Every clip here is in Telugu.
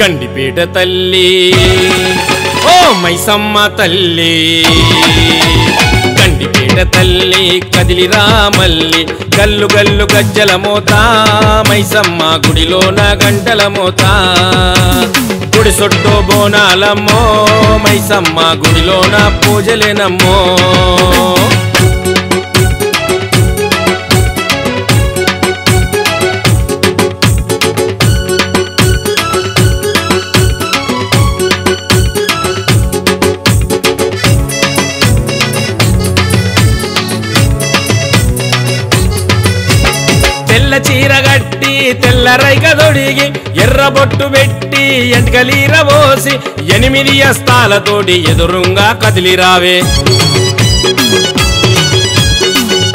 గండిపేట తల్లి. ఓ మైసమ్మ తల్లి. గండిపేట తల్లి కదిలి రామల్లి గల్లు గల్లు గజ్జల మోతా మైసమ్మ గుడిలోన గంటల మోతా. గుడి సొట్టు బోనాలమ్మో మైసమ్మ గుడిలోన పూజలేనమ్మో. గట్టి తెల్ల రైక దొడిగి ఎర్ర బొట్టు పెట్టి ఎంటకలీరబోసి ఎనిమిది అస్తాలతోటి ఎదురుంగా కదిలిరావే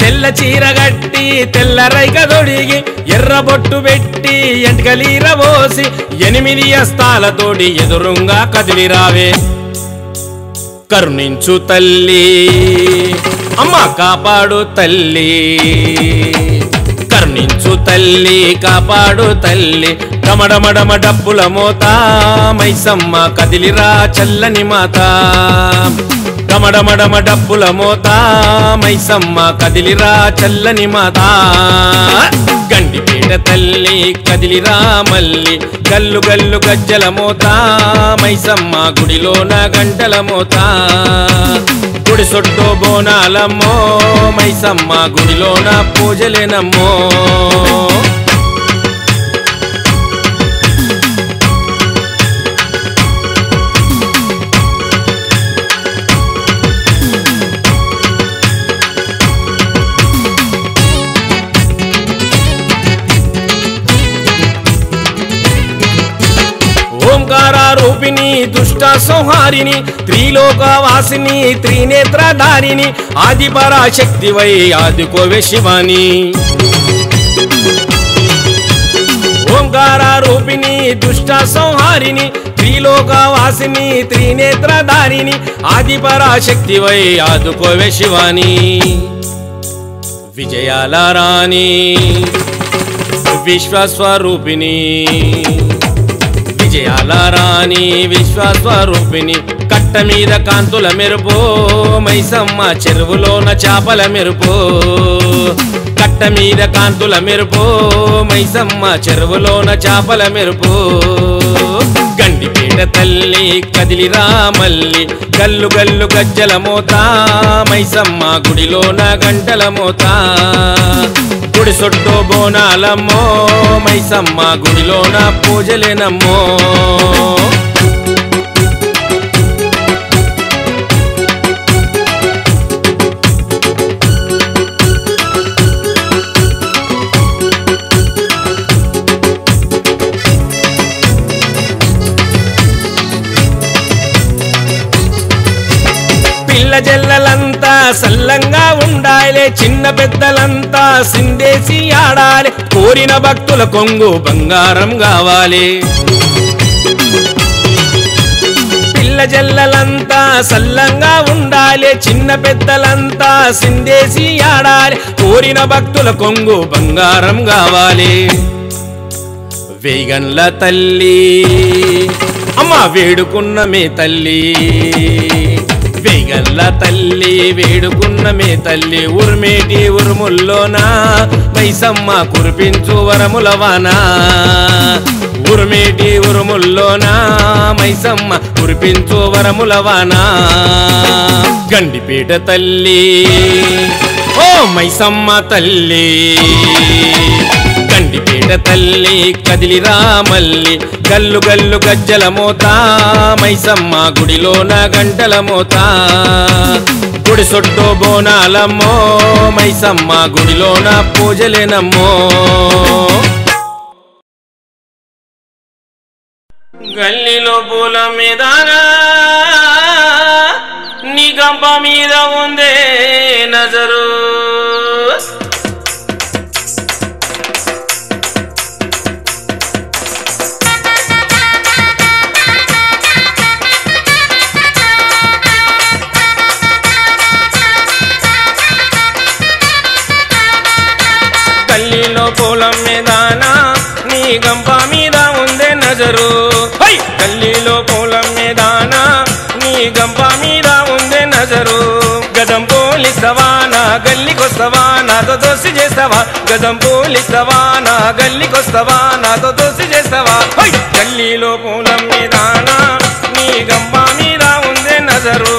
తెల్ల చీర గట్టి తెల్ల రైక దొడిగి ఎర్ర బొట్టు పెట్టి ఎంటకలీరబోసి ఎనిమిది అస్తాలతోటి ఎదురుంగా కదిలిరావే కరుణించు తల్లి అమ్మ కాపాడు తల్లి. కాపాడుచు తల్లి కాపాడు తల్లి. డమడమడమ డబ్బుల మోత మైసమ్మ కదిలిరా చల్లని మాత. డమడమడమ డబ్బుల మోత మైసమ్మ కదిలిరా చల్లని మాత. గండిపేట తల్లి కదిలిరా మల్లి. గల్లు గల్లు గజ్జల మోత మైసమ్మ గుడిలోన గంటల మోత. గుడి సొట్టో బోనాలమ్మో మైసమ్మ గుడిలోన పూజలేనమ్మో. दुष्ट संहारिणी, त्रिलोकवासिनी, त्रिनेत्रधारिणी आदि शक्ति वै आदि कोवे शिवानी। ओंकारा रूपिणी दुष्ट संहारिणी, त्रिलोकवासिनी, त्रिनेत्रधारिणी आदिपरा शक्ति वै आदि कोवे शिवानी। विजयाला रानी विश्वस्वरूपिणी। విజయాల రాణి విశ్వస్వరూపిణి. కట్ట మీద కాంతుల మెరుపు మైసమ్మ చెరువులోన చేపల మెరుపు. కట్ట మీద కాంతుల మెరుపు మైసమ్మ చెరువులోన చేపల మెరుపు. తల్లి కదిలిరా మల్లి. గల్లు గల్లు గజ్జల మోతా మైసమ్మ గుడిలోన గంటల మోతా. గుడి సొట్టు బోనాలమ్మో మైసమ్మ గుడిలోన పూజలేనమ్మో. సల్లంగా ఉండాలే చిన్న పెద్దలంతా సిందేసి ఆడాలి కోరిన భక్తుల కొంగు బంగారం కావాలి. పిల్ల జల్లలంతా సల్లంగా ఉండాలి చిన్న పెద్దలంతా సిందేసి ఆడాలి కోరిన భక్తుల కొంగు బంగారం కావాలి. వేగన్ల తల్లి అమ్మ వేడుకున్న మే తల్లి. వేగల్ల తల్లి వేడుకున్న మే తల్లి ఉర్మేటి ఉరుముల్లోనా మైసమ్మ కురిపించు వరములవానా ఉరుమేటి ఉరుముల్లోనా మైసమ్మ కురిపించు వరములవానా గండిపీట తల్లి ఓ మైసమ్మ తల్లి. గండిపేట తల్లి కదిలిరా మల్లి గల్లు గల్లు గజ్జల మోతా మైసమ్మ గుడిలోన గంటల మోతా. గుడి సొట్టు బోనాలమ్మో మైసమ్మ గుడిలోన పూజలేనమ్మో. గల్లిలో పూల మీదనా నీ గంప మీద ఉందే నజరు. పోలిస్తావా నా గల్లికొస్తావా తో దోసి చేస్తావా? గజం పోలిస్తావా నా గల్లికొస్తావా తో దోసి చేస్తావా? గల్లీలో పూలం మీదానా నీ గమ్మ మీద ఉందే నజరు.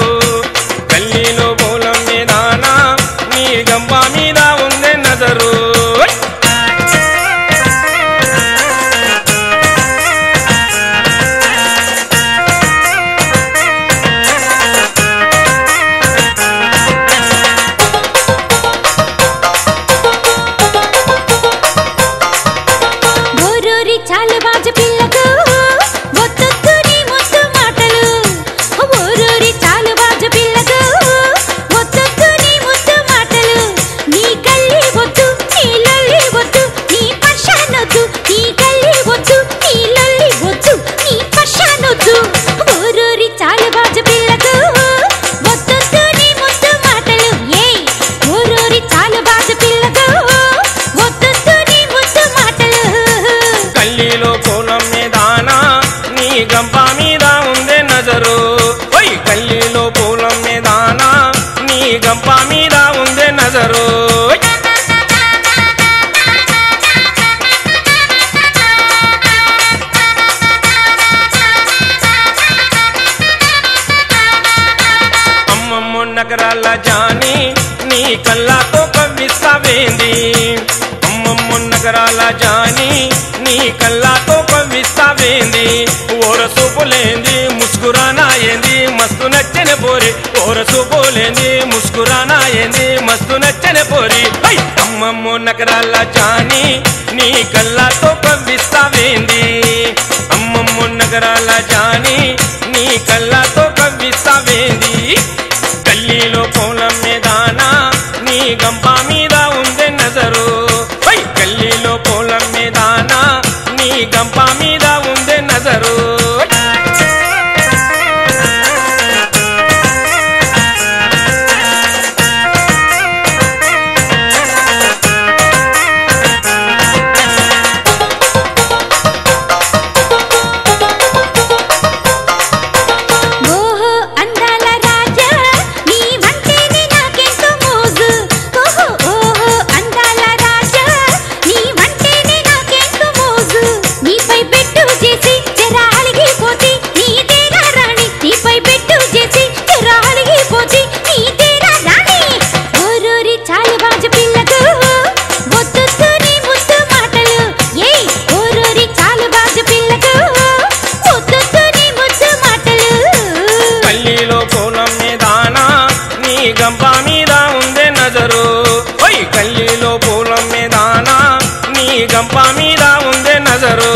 రంప మీద ఉందే నజరు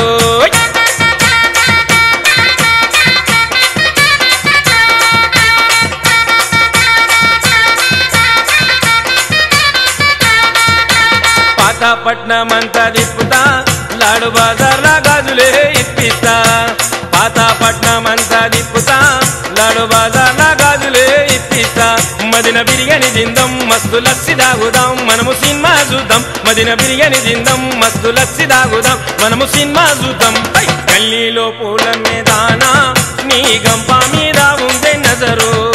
పాతపట్నం అంతా దిప్పుతా లాడు బజార్ల గాజులే ఇప్పిస్తా. పాతపట్నం అంతా దిప్పుతా లాడు బజార్ మదిన బిర్యానీ తిందాం మస్తు లస్సి తాగుదాం మనము సినిమా చూద్దాం. మదిన బిర్యానీ తిందాం మస్తు లస్సి తాగుదాం మనము సినిమా చూద్దాం. గల్లీలో పూల మీద నీ గంప మీద ఉంటే నజరు.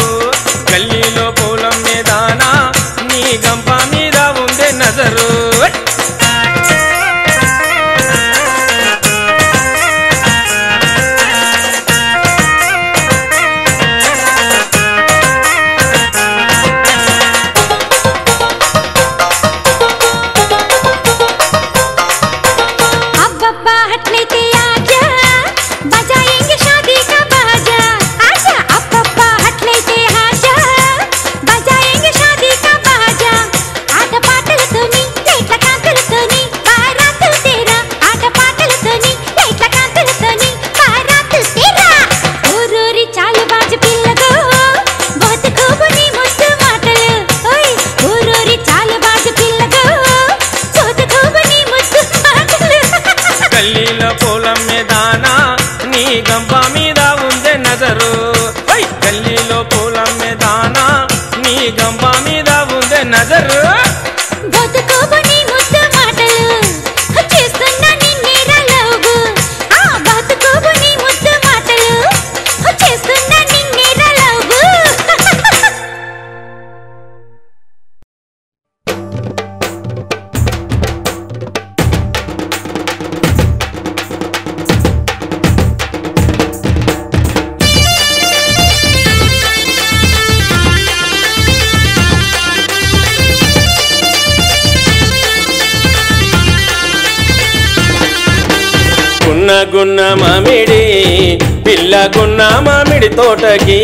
తోటకి.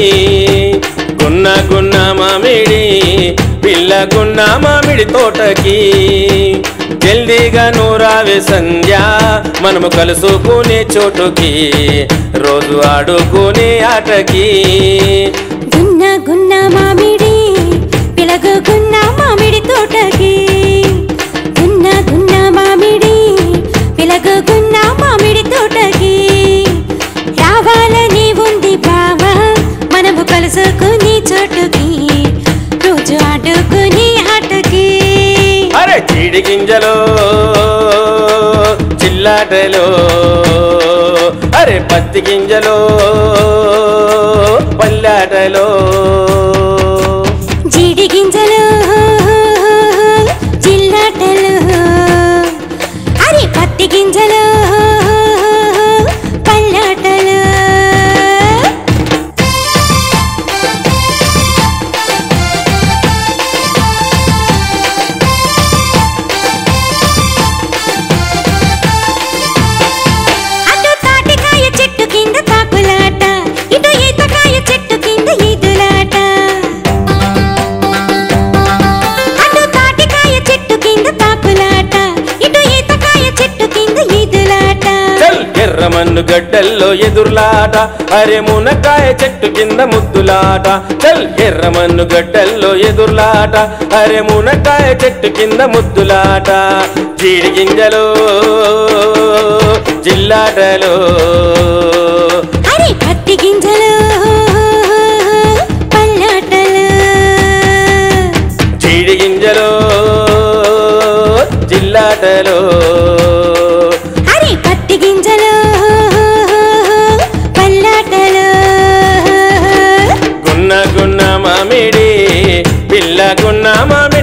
గున్న గున్న మామిడి పిల్ల గున్న మామిడి తోటకి. జల్దీగా నూరావే సంధ్య మనము కలుసుకునే చోటుకి. రోజు ఆడుకునే ఆటకి. చీడి చిల్లాటలో అరే పత్తి గింజలో పల్లాటలో. గడ్డల్లో ఎదుర్లాట. అరే మునకాయ చెట్టు కింద ముద్దులాట. చల్ ఎర్రమన్ను గడ్డల్లో ఎదుర్లాట. అరే మునకాయ చెట్టు కింద ముద్దులాట. జీడి గింజలో జిల్లాటలో. అరే పత్తి గింజలు పల్లాటలు. జీడి గింజలో జిల్లాటలో.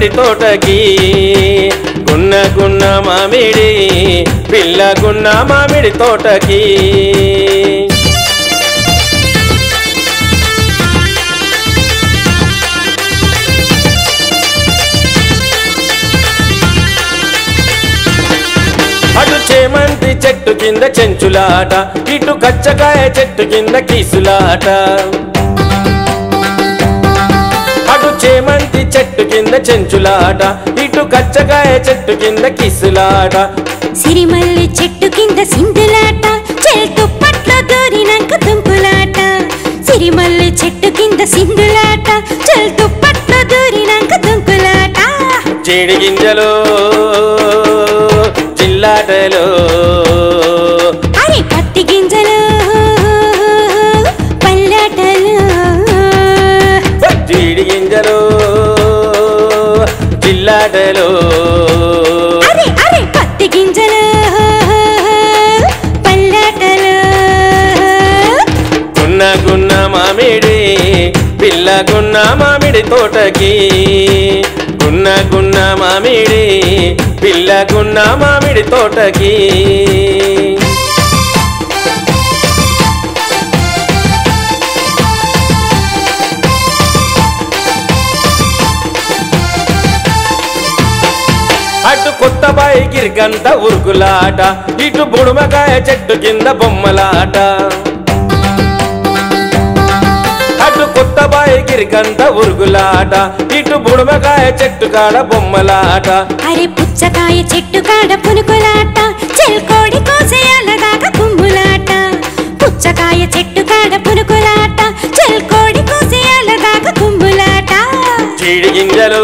మామిడి తోటకి గున్న గున్న మామిడి పిల్ల గున్న మామిడి తోటకి. అటు చేమంతి చెట్టు కింద చెంచులాట ఇటు కచ్చకాయ చెట్టు కింద కీసులాట. చేమంతి చెట్టు కింద చెంచులాట. ఇటు కచ్చకాయ చెట్టు కింద కిసులాట. సిరిమల్లి చెట్టు కింద సింధులాట చెట్టు పట్ల దూరినాక దుంకులాట. సిరిమల్లి చెట్టు కింద సింధులాట చెట్టు పట్ల దూరినాక దుంకులాట. జీడి గింజలు జిల్లాటలు జిల్లాటలు అరే అరే పత్తి గింజలు. పల్లాటలు. గున్న గున్న మామిడి పిల్ల గున్న మామిడి తోటకి. గున్న గున్న మామిడి పిల్ల గున్న మామిడి తోటకి. బాయి గిరిగంత ఉరుకులాట ఇటు బుడుమకాయ చెట్టు కింద బొమ్మలాట. అటు కొత్త బాయి గిరిగంత ఉరుగులాట ఇటు బుడుమకాయ చెట్టు కాడ బొమ్మలాట. అరే పుచ్చకాయ చెట్టు కాడ పునుకులాట చెల్కోడి కోసేయాల దాకా కుమ్ములాట. పుచ్చకాయ చెట్టు కాడ పునుకులాట చెల్కోడి కోసేయాల దాకా కుమ్ములాట. చీడి గింజలు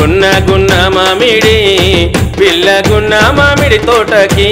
గున్న గున్న మామిడి పిల్ల గున్న మామిడి తోటకి.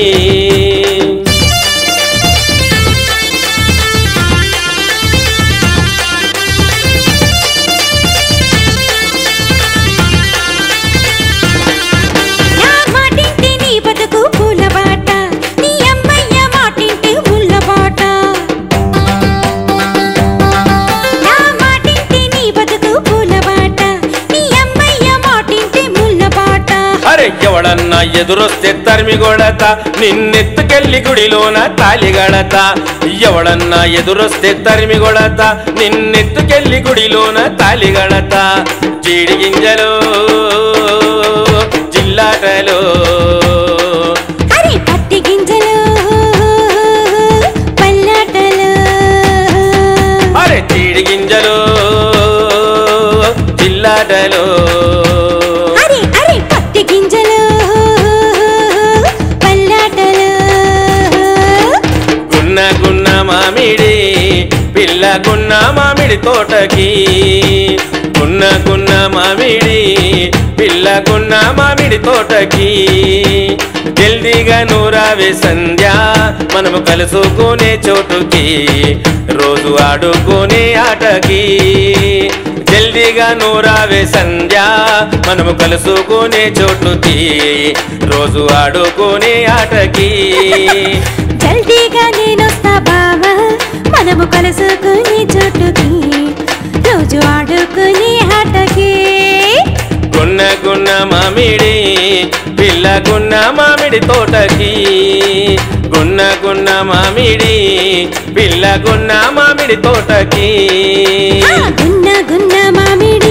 ఎవడన్నా ఎదురొస్తే తరిమి కొడత. నిన్నెత్తుకెళ్ళి గుడిలోన తాలి గడత ఎవడన్నా ఎదురొస్తే తరిమి కొడత. నిన్నెత్తుకెళ్ళి గుడిలోన తాలి గడత జీడి గింజలు జిల్లాటలు. అరే పత్తి గింజలు పల్లాటలు. అరే జీడి గింజలు జిల్లాటలు. మామిడి పిల్లకున్న మామిడి తోటకి. ఉన్నకున్న మామిడి పిల్లకున్న మామిడి తోటకి. జల్దిగా నూరావే సంధ్య మనము కలుసుకునే చోటుకి. రోజు ఆడుకునే ఆటకి. జల్దిగా నూరావే సంధ్య మనము కలుసుకునే చోటుకి. రోజు ఆడుకునే ఆటకి. జల్దిగా నేను బాబా మనము కలుసుకునే చోటుకి రోజు ఆడుకునే ఆటకి. గున్న గున్న మామిడి పిల్ల గున్న మామిడి తోటకి. గున్న గున్న మామిడి పిల్ల గున్న మామిడి తోటకి. ఆ గున్న గున్న మామిడి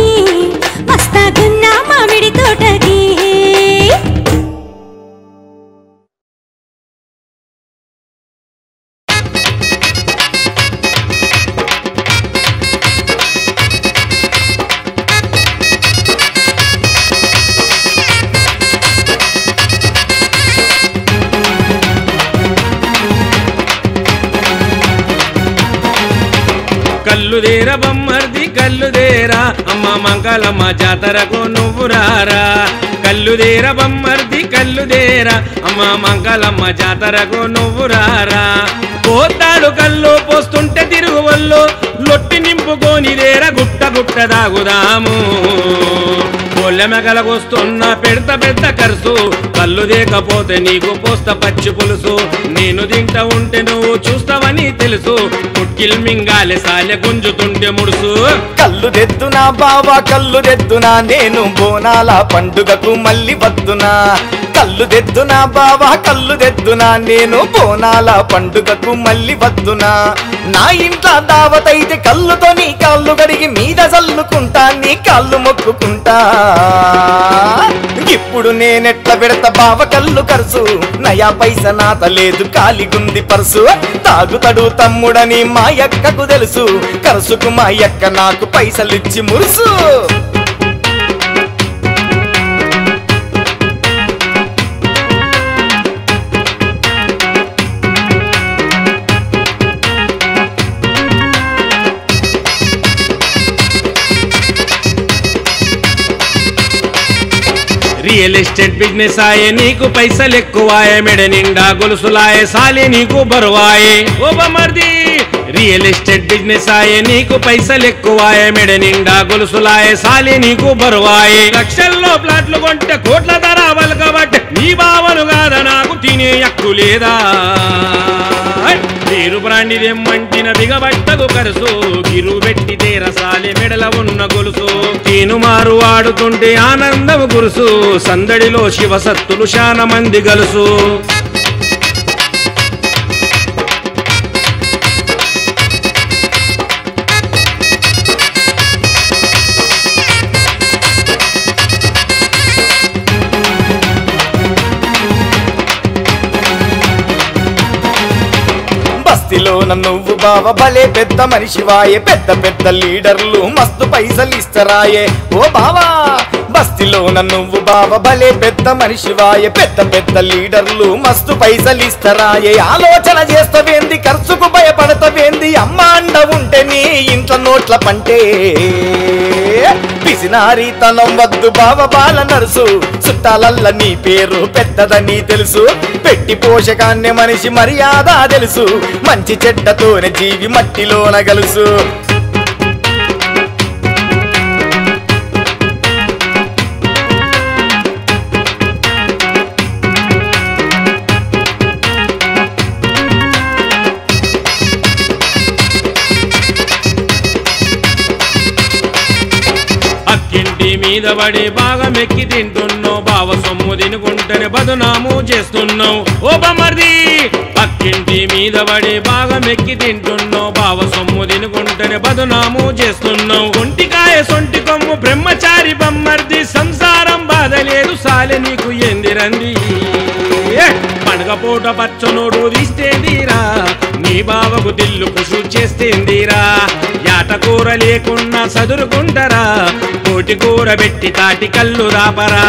కల్లుదేర బొమ్మర్ది కల్లుదేరా అమ్మ మంగళమ్మ జాతరకు నువ్వు రారా? కల్లుదేర బొమ్మర్ది కల్లుదేరా అమ్మ మంగళమ్మ జాతరకు నువ్వు రారా? పోతాడు కల్లు పోస్తుంటే తిరుగువల్లో లొట్టి నింపుకోనిదేర గుట్ట గుట్ట దాగుదాము. కొల్లెమెగలగొస్తున్న పెడత పెద్ద కరుసు. కళ్ళు దేకపోతే నీకు పోస్త పచ్చి పులుసు. నేను తింటా ఉంటే నువ్వు చూస్తావని తెలుసు. పుట్కిల్ మింగాలి సాలె గుంజుతుంటే ముడుసు. కళ్ళు తెద్దునా బావా కళ్ళు తెద్దునా నేను బోనాల పండుగకు మళ్ళీ వద్దునా? కళ్ళు తెద్దునా బావా కళ్ళు తెద్దునా నేను బోనాల పండుగకు మళ్ళీ వద్దునా? నా ఇంట్లో దావతైతే కళ్ళుతో నీ కాళ్ళు కడిగి మీద చల్లుకుంటా నీ కాళ్ళు మొక్కుకుంటా. ఇప్పుడు నేనెట్ల పెడత బావ కళ్ళు కరుసు? నయా పైస నాత లేదు కాలిగుంది పర్సు. తాగుతడు తమ్ముడని మా యక్కకు తెలుసు. కరుసుకు మా యక్క నాకు పైసలిచ్చి మురుసు. రియల్ ఎస్టేట్ బిజినెస్ ఆయే నీకు పైసలు ఎక్కువాయే మెడ నిండా గొలుసులాయే సాలి నీకు బరువాయే. ఓ బమర్ది రియల్ ఎస్టేట్ బిజినెస్ ఆయే నీకు పైసలు ఎక్కువాయే మెడ నిండా గొలుసులాయే సాలి నీకు బరువాయే. లక్షల్లో ప్లాట్లు కొంటే కోట్ల ధర కాబట్టి నీ బావను కాదా నాకు తినే హక్కు లేదా? నీరు బ్రాండి దెమ్మంటిన బిగబట్టకు కరుసు. గిరు పెట్టి మెడల ఉన్న గొలుసు. తీనుమారు ఆడుతుంటే ఆనందము గురుసు సందడిలో శివసత్తులు శాన మంది గలుసు. బస్తిలోన నువ్వు బావ భలే పెద్ద మనిషివాయే పెద్ద పెద్ద లీడర్లు మస్తు పైసలు ఇస్తరాయే ఓ బావా బస్తిలోన నువ్వు బావ భలే పెద్ద మనిషివాయే. పెద్ద పెద్ద లీడర్లు మస్తు పైసలు ఇస్తరాయే. ఆలోచన చేస్తవేంది? ఖర్చుకు భయపడతవేంది? అమ్మ అండ ఉంటే నీ ఇంట్లో నోట్ల పంటే. పిసినారి తలం వద్దు బావ బాల నరుసు. చుట్టాలల్ల నీ పేరు పెద్దదని తెలుసు. పెట్టి పోషకాన్ని మనిషి మర్యాద తెలుసు. మంచి చెడ్డతోనే జీవి మట్టిలోన గలుసు. మీద పడి బాగా మెక్కి తింటున్నావు. బావ సొమ్ము తినుకుంటేనే బదునాము చేస్తున్నావు. ఓ బమ్మర్ది పక్కింటి మీద పడి బాగా మెక్కి తింటున్నావు. బావ సొమ్ము తినుకుంటేనే బదునాము చేస్తున్నావు. ఒంటికాయ సొంటి కొమ్ము బ్రహ్మచారి బమ్మర్ది సంసారం బాధ లేదు సాలె నీకు ఎందిరంది పండగ పూట పచ్చనోడు బావకు దిల్లు కుసు చేస్తేందిరా? యాట కూర లేకున్నా సదురుకుంటరా? కోటి కూర పెట్టి తాటి కళ్ళు రాపరా?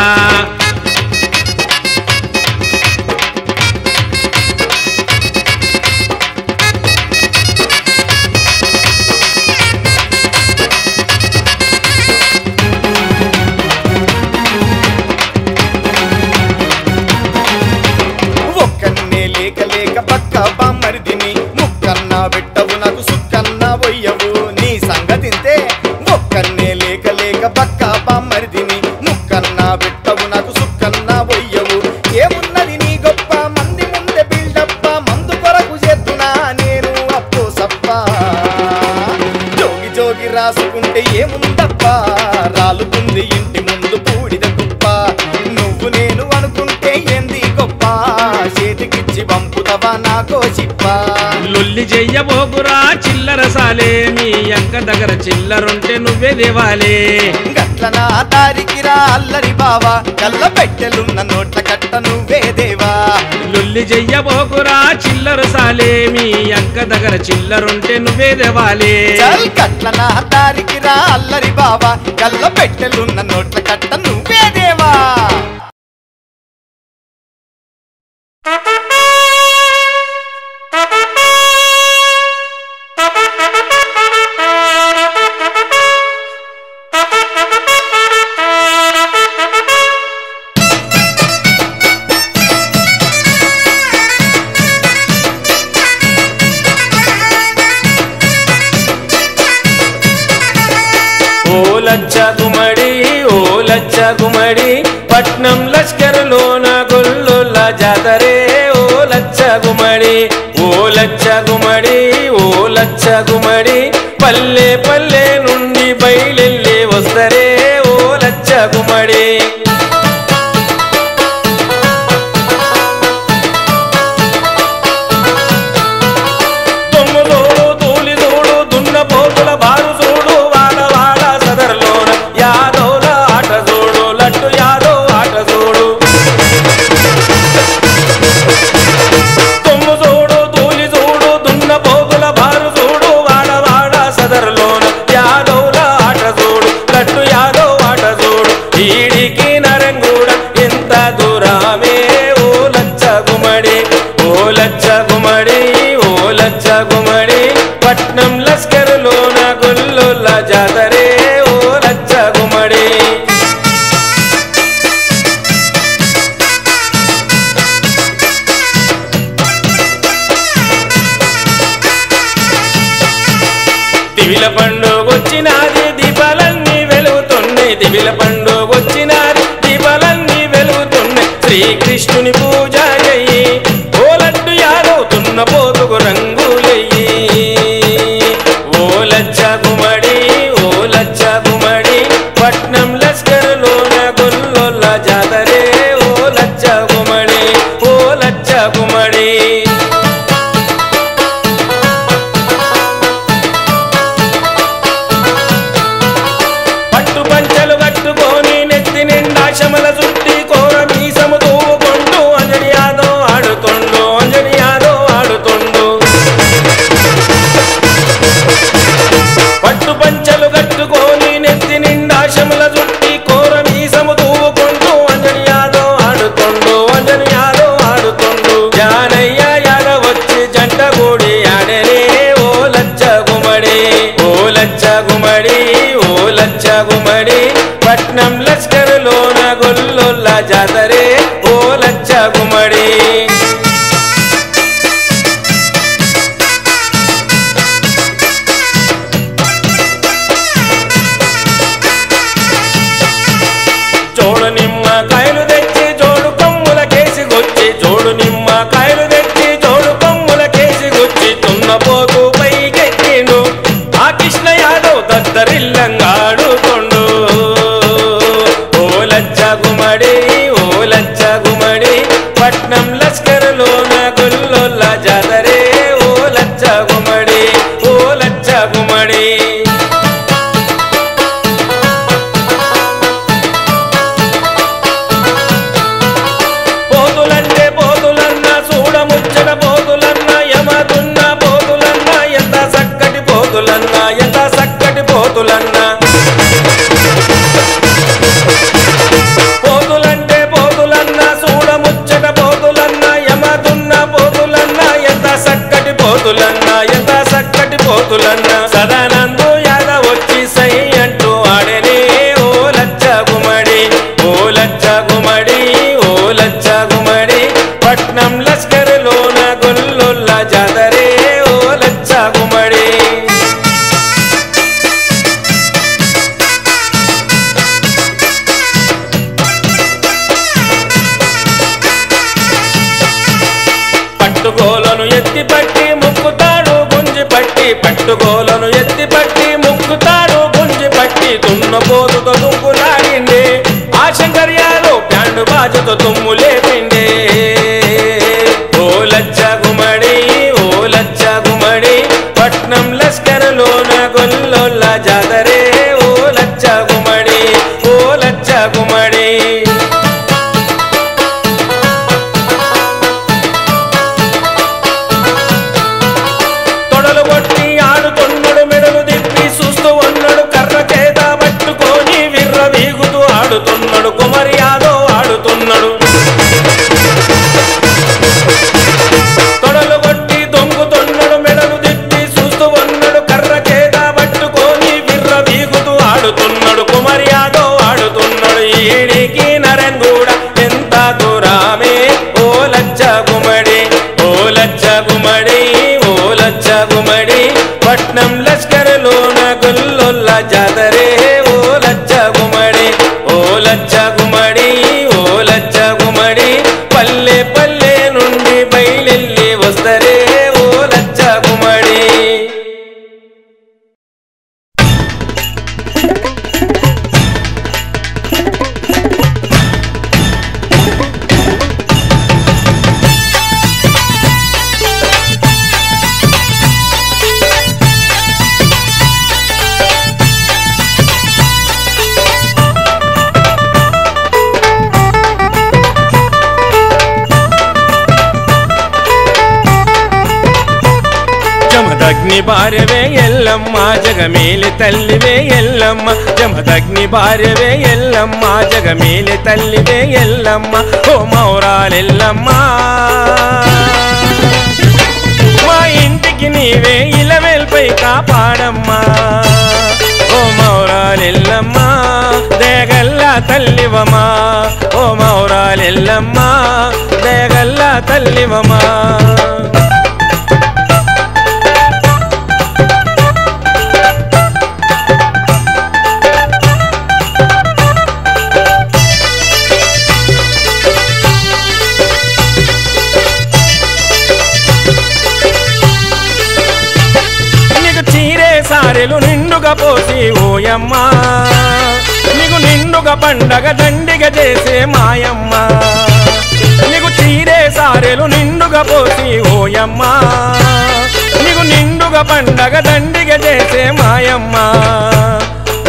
చిప్ప. లొల్లి చెయ్యబోకురా చిల్లర సాలే. మీ అక్క దగ్గర చిల్లరుంటే నువ్వే దేవాలే. గట్ల నా దారికి రా అల్లరి బావా. కళ్ళ పెట్టెలున్న నోట్ల కట్ట నువ్వే దేవా. లొల్లి చెయ్యబోకురా చిల్లర సాలే. మీ అక్క దగ్గర చిల్లరుంటే నువ్వే దేవాలే. చల్ గట్ల నా దారికి రా అల్లరి బావా. కళ్ళ పెట్టెలున్న నోట్ల కట్ట నువ్వే పట్నం లష్కరులో నా గొల్లుల జాతరే ఓ లచ్చ గుమడి ఓ లచ్చ గుమడి ఓ లచ్చ గుమడి పల్లె నిండా చుట్టి కోర మీసము తూవుకుంటూ అంజని యాదవ్ ఆడుతుండు అంజని యాదవ్ ఆడుతుండు పట్టు పంచలు కట్టుకొని నెత్తి నిండా శమల చుట్టి కోర మీసము తూవుకుంటూ అంజని యాదవ్ ఆడుతుండు అంజని యాదవ్ ఆడుతుండు జానయ్య యాదవ్ వచ్చి జంట కూడి ఆడరే ఓ లంచ గుమడి ఓ లంచ గుమడి ఓ లంచ గుమడి లచ్చ భార్యవే ఎల్లమ్మ జగమేలి తల్లివే ఎల్లమ్మ ఓ మౌరాలెల్లమ్మ. మా ఇంటికి నీవే ఇలవేల్పై కాపాడమ్మా ఓ మౌరాలెల్లమ్మ దేగల్లా తల్లివమా ఓ మౌరాలెల్లమ్మ దేగల్లా తల్లివమా ఓయమ్మ. నీకు నిండుగా పండగ దండిగ చేసే మాయమ్మ. నీకు చీరే సారెలు నిండుగా పోసి ఓయమ్మ. నీకు నిండుగా పండగ దండిగ చేసే మాయమ్మ.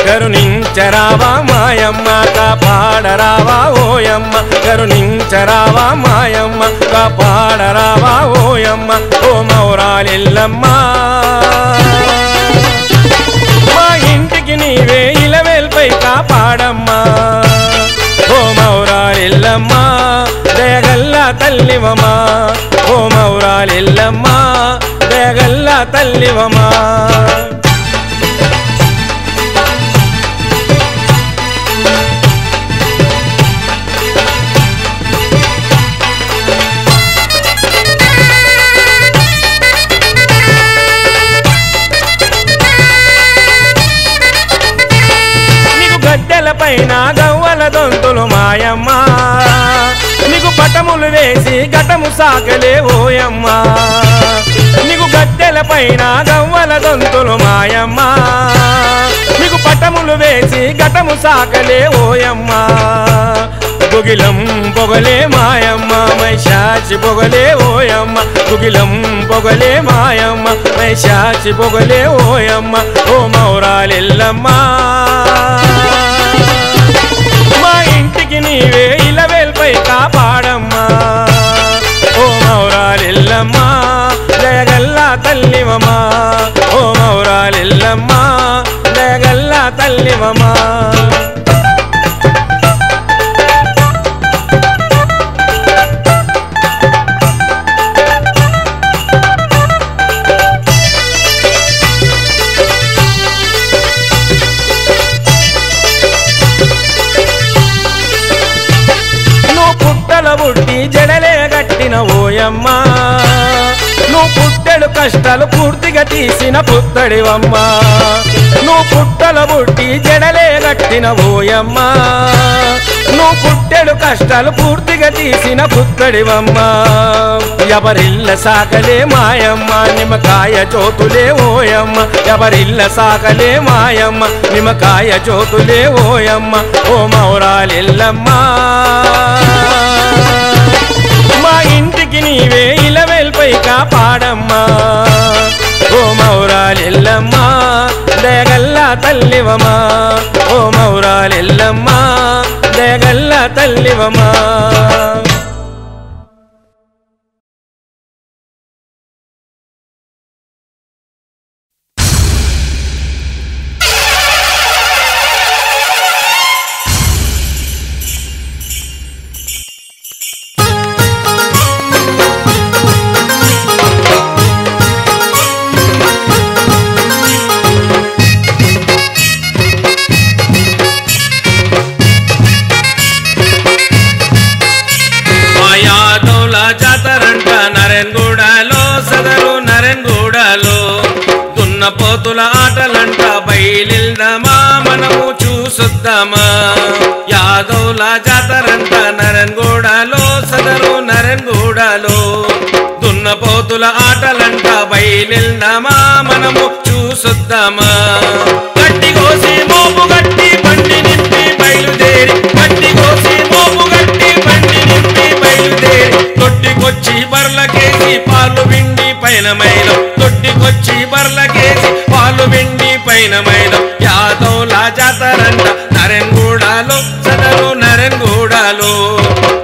కరుణించరావా మాయమ్మ కాపాడరావా ఓయమ్మ. కరుణించరావా మాయమ్మ కాపాడరావా ఓయమ్మ. ఓ మౌరాలెల్లమ్మ. ఇంటికి నీవే ఇలవేల్పై కాపాడమ్మా ఓ మౌరాలెల్లమ్మ దయగల్లా తల్లివమా ఓ మౌరాలెల్లమ్మ దయగల్లా తల్లివమా దొంతులు మాయమ్మ. నీకు పటములు వేసి ఘటము సాకలే ఓయమ్మ. నీకు గద్దెల పైన గవ్వల దొంతులు మాయమ్మ. నీకు పటములు వేసి ఘటము సాకలే ఓయమ్మ. గుగిలం పొగలే మాయమ్మ మైషాచి పొగలే ఓయమ్మ. పొగిలం పొగలే మాయమ్మ మైషాచి పొగలే ఓయమ్మ. ఓ మౌరాలిల్లమ్మా. ఇంటికి నీవే ఇలవేల్పై కాపాడమ్మా. ఓ మౌరాలెల్లమ్మ జయగల్లా తల్లివమ్మా. ఓ మౌరాలెల్లమ్మ జయగల్లా తల్లివమ్మా. ఓయమ్మా నువ్వు పుట్టెడు కష్టాలు పూర్తిగా తీసిన పుత్తడివమ్మా. నువ్వు పుట్టల పుట్టి జడలే కట్టిన ఓయమ్మా. నువ్వు పుట్టెడు కష్టాలు పూర్తిగా తీసిన పుత్తడివమ్మా. ఎవరిల్ల సాకలే మాయమ్మ నిమ్మకాయ చోతులే ఓయమ్మ. ఎవరిల్ల సాకలే మాయమ్మ నిమ్మకాయ చోతులే ఓయమ్మ. ఓ మౌరాలిల్లమ్మా. నీవే ఇలవెల్పై కాపాడమ్మా. ఓ మౌరాలెల్లమ్మా దయగల్లా తల్లివమా ఓ మౌరాలెల్లమ్మా దయగల్లా తల్లివమా దున్నపోతుల ఆటలంట బయలుదామా మనము చూసొద్దామా? యాదవుల జాతరంట నరంగూడలో సదరు నరంగూడలో. దున్నపోతుల ఆటలంట బయలుదామా మనము చూసొద్దామా? గట్టి కోసి మోపు గట్టి బండి నింపి బయలుదేరి గట్టి కోసి మోపు గట్టి బండి నింపి బయలుదేరి. తొట్టికొచ్చి బర్లకేసి పాలు పిండి పైన మైలు తొట్టికొచ్చి బర్లకేసి పాలు వెండి పైన మైలం యాదవుల జాతరంట నరెన్గూడలో సదరు నరెన్గూడలో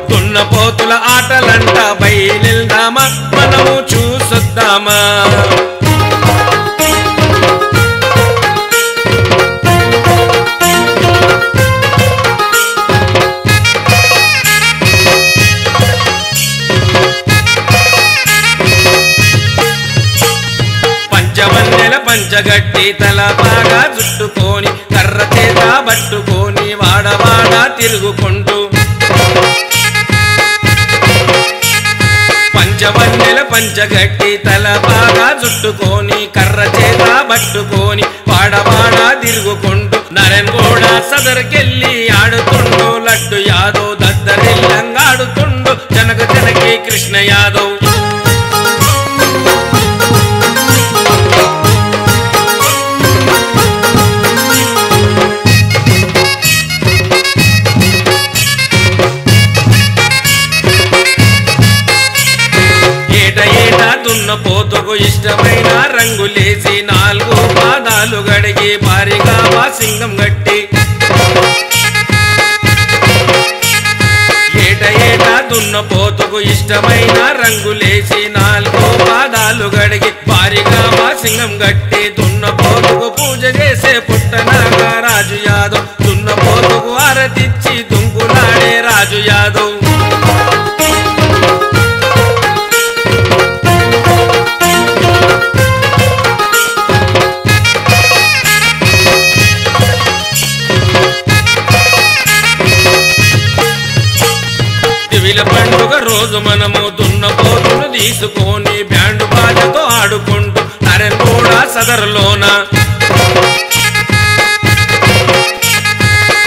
దున్నపోతుల ఆటలంట బయలుదామా మనము చూసొద్దామా? పంచగట్టి తల బాగా చుట్టుకొని కర్ర చేత పట్టుకొని వాడవాడ తిరుగుకుంటూ. పంచవన్నెల పంచగట్టి తల బాగా చుట్టుకొని కర్ర చేత పట్టుకొని వాడవాడ తిరుగుకుంటూ. నరెన్గూడ సదరికెళ్ళి ఆడుతుండు లడ్డు యాదవ్ దద్దరిల్లంగా ఆడుతుండు జనక జనకి కృష్ణ యాదవ్. పోతుకు ఇష్టమైన రంగులేసి నాలుగు పాదాలు గడిగి భారీగా మా సింగం గట్టి. ఏట ఏట దున్న పోతుకు ఇష్టమైన రంగులేసి నాలుగు పాదాలు గడిగి భారీగా మా సింగం గట్టి. దున్న పోతుకు పూజ చేసే పుట్టనాగా రాజు యాదవ్. దున్న పోతుకు ఆరతిచ్చి దుంకులాడే రాజు యాదవ్. పండుగ రోజు మనము దున్నపోతును తీసుకొని బ్యాండు బాజతో ఆడుకుంటూ నరెన్గూడ సదరులోన.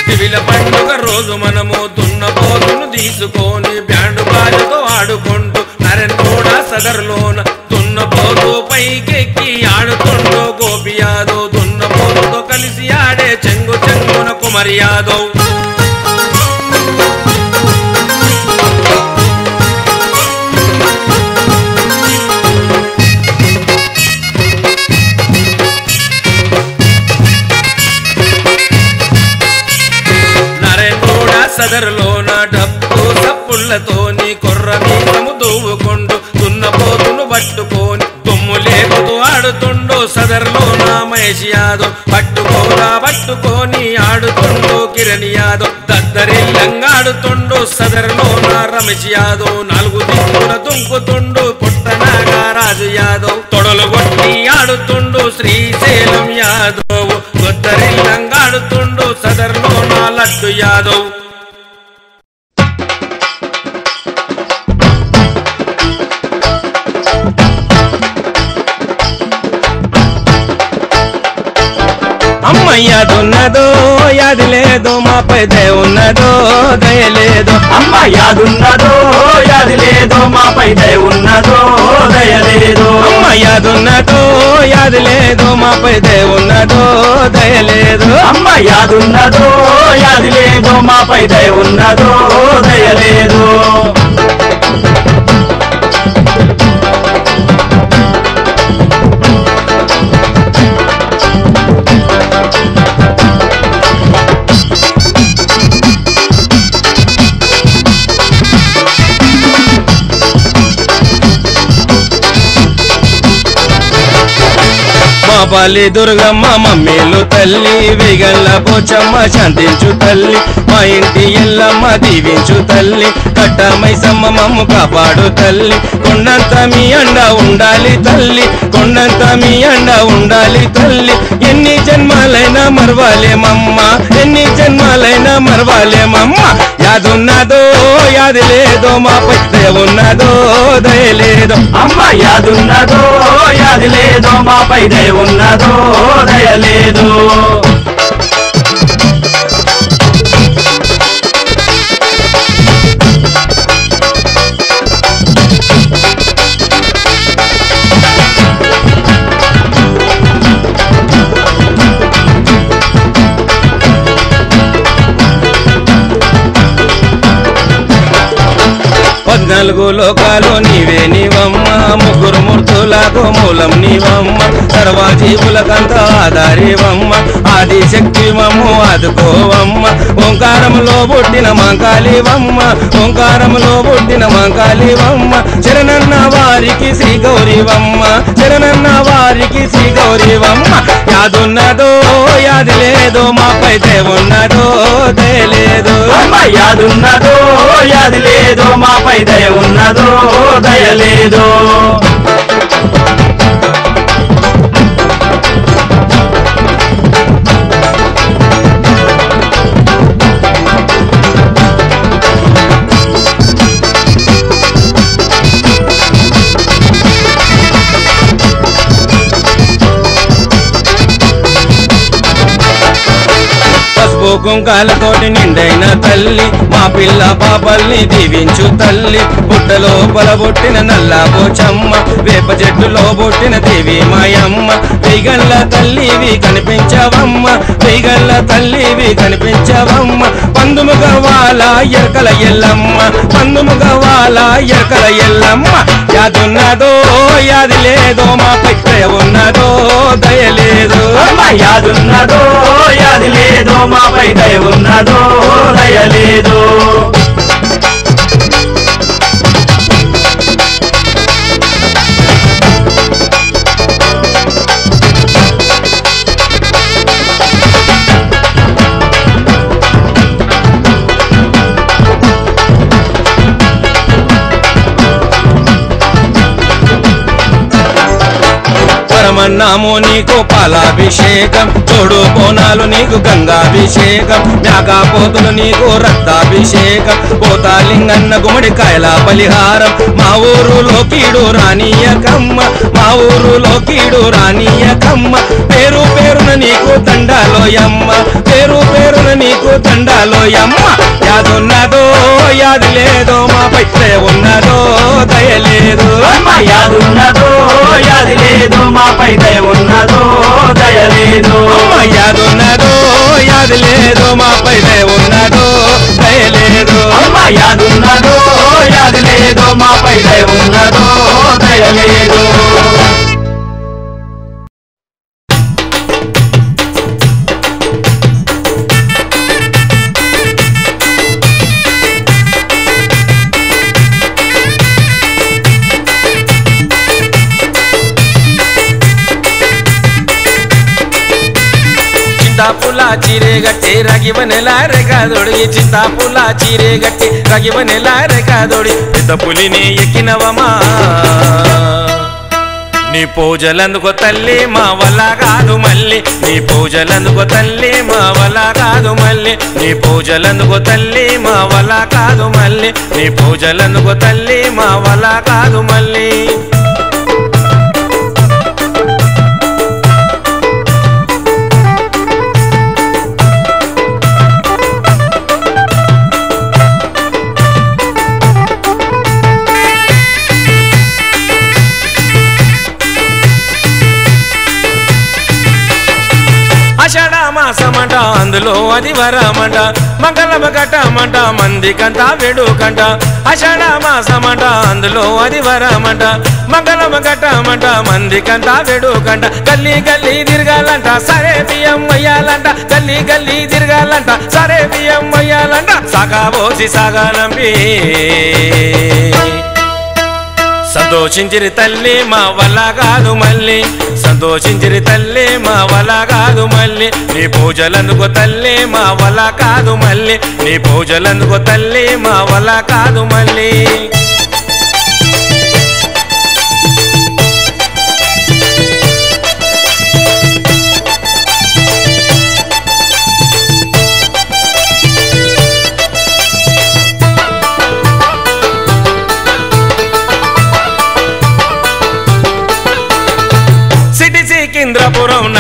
దివిల పండుగ రోజు మనము దున్నపోతును తీసుకొని బ్యాండు బాజతో ఆడుకుంటూ నరెన్గూడ సదరులోన. దున్నపోతు పైకెక్కి ఆడుతుండో గోపి యాదవ్ దున్నపోతుతో కలిసి ఆడే చెంగు చెంగున కుమరి సదరులో నా డబ్బు తప్పులతోని కొర్ర మీసము దూవుకుంటూ దున్నపోతును పట్టుకోని తుమ్ము లేపుతూ సదర్లో నా మహేష్ యాదవ్ పట్టుకోరా పట్టుకొని దద్దరిల్లంగాడుతుండు సదరులో నా రమేష్ యాదవ్ నాలుగు దిక్కున దుంకుతుండు. పుట్టనాగా రాజు యాదవ్ తొడలు కొట్టి ఆడుతుండు. శ్రీశైలం యాదవ్ దద్దరిల్లంగాడుతుండు సదరులో నా లడ్డు యాదవ్ అమ్మయ్యదున్నదో యాది లేదో మాపై దయ ఉన్నదో దయ లేదు అమ్మ యాదున్నదో యాది లేదో మాపై దయ ఉన్నదో దయ లేదో అమ్మయ్యదున్నదో యాది లేదో మాపై దయ ఉన్నదో దయ లేదు అమ్మ యాదున్నదో యాది లేదో మాపై దయ ఉన్నదో దయ మా దుర్గమ్మ మమ్మీలు తల్లి వేగల్ల పోచమ్మ శాంతించు తల్లి మా ఇంటి ఎల్లమ్మ దీవించు తల్లి కట్టమైసమ్మ మమ్ము కాపాడు తల్లి కొండంత మీ అండ ఉండాలి తల్లి కొండంత మీ అండ ఉండాలి తల్లి ఎన్ని జన్మాలైనా మరవాలేమమ్మ ఎన్ని జన్మాలైనా మరవాలేమమ్మ యాదున్నదో యాది లేదో మాపై దయ ఉన్నదో దయ లేదో అమ్మ యాదున్నదో యాది లేదో మాపై దయ ఉన్నదో దయ లేదో పద్నాలుగు లోకాలు నీవే నీవమ్మ. ముగ్గురు మూర్తులకు మూలం నీవమ్మ. సర్వజీవులకంత ఆధారేవమ్మ. ఆదిశక్తి మమ్ము ఆదుకోవమ్మ. ఓంకారములో పుట్టిన మంకాళివమ్మ. ఓంకారములో పుట్టిన మంకాళివమ్మ. చిరనన్న వారికి శ్రీ గౌరీవమ్మ. చిరనన్న వారికి శ్రీ గౌరీవమ్మ. యాదున్నదో యాది లేదో మాపై ఉన్నదో దయలేదు. అమ్మ యాదున్నదో యాది లేదో మాపై దయ ఉన్నదో దయలేదో. కుంకాలతోటి నిండైన తల్లి మా పిల్ల పాపల్ని దీవించు తల్లి. పుట్టలో పొలబొట్టిన నల్ల పోచమ్మ వేప చెట్టులో పుట్టిన దేవి మాయమ్మ. వెయ్యగల్ల తల్లివి కనిపించవమ్మ వెయ్యగల్ల తల్లివి కనిపించవమ్మ. పందుముగ వాళ్ళ ఎరకల ఎల్లమ్మ పందుముగ వాళ్ళ ఎరకల ఎల్లమ్మ. యాదున్నదో యాది లేదో మాపై దయ ఉన్నదో దయ లేదు. యాదున్నదో యాది లేదో మాపై దయ ఉన్నదో దయ లేదు. పరమన్నాము నీకు పాలాభిషేకం. తోడు బోనాలు నీకు గంగాభిషేకం. మేకపోతులు నీకు రక్తాభిషేకం. పోతాలింగన్న గుమ్మడికాయల బలిహారం. మా ఊరులో కీడు రానియకమ్మ మా ఊరులో కీడు రానియకమ్మ పేరు పేరున నీకు దండాలోయమ్మ. పేరు పేరున నీకు దండాలోయమ్మ. యాదున్నదో యాది లేదో మాపై దయ ఉన్నదో దయలేదు అమ్మ యాదున్నదో యాది లేదో మాపై దయ ఉన్నదో దయ లేదు యాదున్నదో యాది లేదు మాపై దయ ఉన్నదో దయ లేదు యాదున్నదో యాది లేదో మాపై దయ ఉన్నదో దయ లేదు చింత చింతాపుల చీరే గట్టి రగివనెల రెగాదొడి చింతాపుల చీరే గట్టి రగివనెల రెగాదొడి పెద్ద పులిని ఎక్కినవమా నీ పూజలందుకో తల్లి మా వల్ల కాదు మళ్ళీ. నీ పూజలందుకో తల్లి మా వల్ల కాదు మళ్ళీ. నీ పూజలందుకో తల్లి మా వల్ల కాదు మళ్ళీ. నీ పూజలందుకో తల్లి మా వల్ల కాదు మళ్ళీ. అందులో అది వరమంట. మంగళమ ఘటమంట మందికంతా వేడుకంట. అషాఢ మాసమంట అందులో అది వరమంట. మంగళమ ఘటమంట మందికంతా వేడుకంట. గల్లీ గల్లీ తిరగాలంట సరే బియ్యం అయ్యాలంట గల్లీ గల్లీ తిరగాలంట సరే బియ్యం అయ్యాలంట సగా పోసి సగా నంబి సంతోషించిరి తల్లి మా వల్ల కాదు మళ్ళీ. సంతోషించిరి తల్లి మా వల్ల కాదు మళ్ళీ. నీ పూజలందుకో తల్లి మా వల్ల కాదు మళ్ళీ. నీ పూజలందుకో తల్లి మా వల్ల కాదు మళ్ళీ.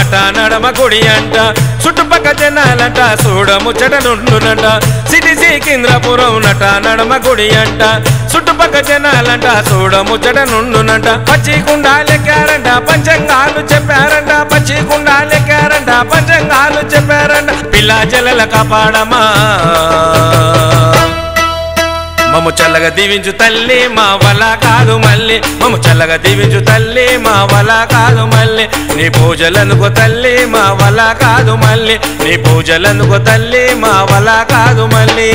సికింద్రపురం నడమ గుడి అంట చుట్టుపక్క జనాలంట చూడ ముచ్చట నుండునంట సిటీ సికింద్రపురం నట నడమ గుడి అంట చుట్టుపక్క జనాలంట చూడ ముచ్చట పచ్చి గుండాలెక్కారంట పంచంగాలు చెప్పారంట పచ్చి గుండాలెక్కారంట పంచంగాలు చెప్పారంట పిల్ల జలల కాపాడమా? మమ్ము చల్లగా దీవించు తల్లి మా వల కాదు మళ్ళీ మమ్ము చల్లగా దీవించు తల్లి మా వల కాదు మళ్ళీ నీ పూజలనుకో తల్లి మా వల కాదు మళ్ళీ నీ పూజలనుకో తల్లి మా వల కాదు మళ్ళీ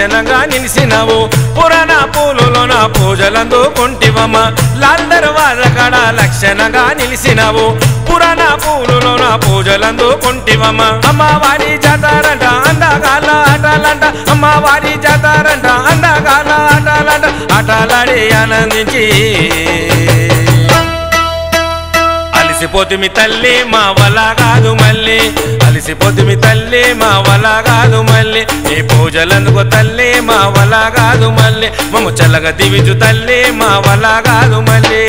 లక్షణంగా నిలిసినవు పురాణ పూలులోన పూజలందు కొంటివమ్మ. లాల్ దర్వాజా లక్షణంగా నిలిసినవు పురాణ పూలులోన పూజలందు కొంటివమ్మ. అమ్మవారి జాతారంట అందగాల ఆటలంట. అమ్మవారి జాతారంట అందగాల ఆటలంట. ఆటలాడి ఆనందించి. అలిసిపోతుమి తల్లి మా వల్ల కాదు మళ్ళీ. పొద్దుమి తల్లి మా వల కాదు మళ్ళీ నీ పూజలందుకో తల్లి మా వల కాదు మళ్ళీ మమ్మ చల్లగా దివిజు తల్లి మా వల కాదు మళ్ళీ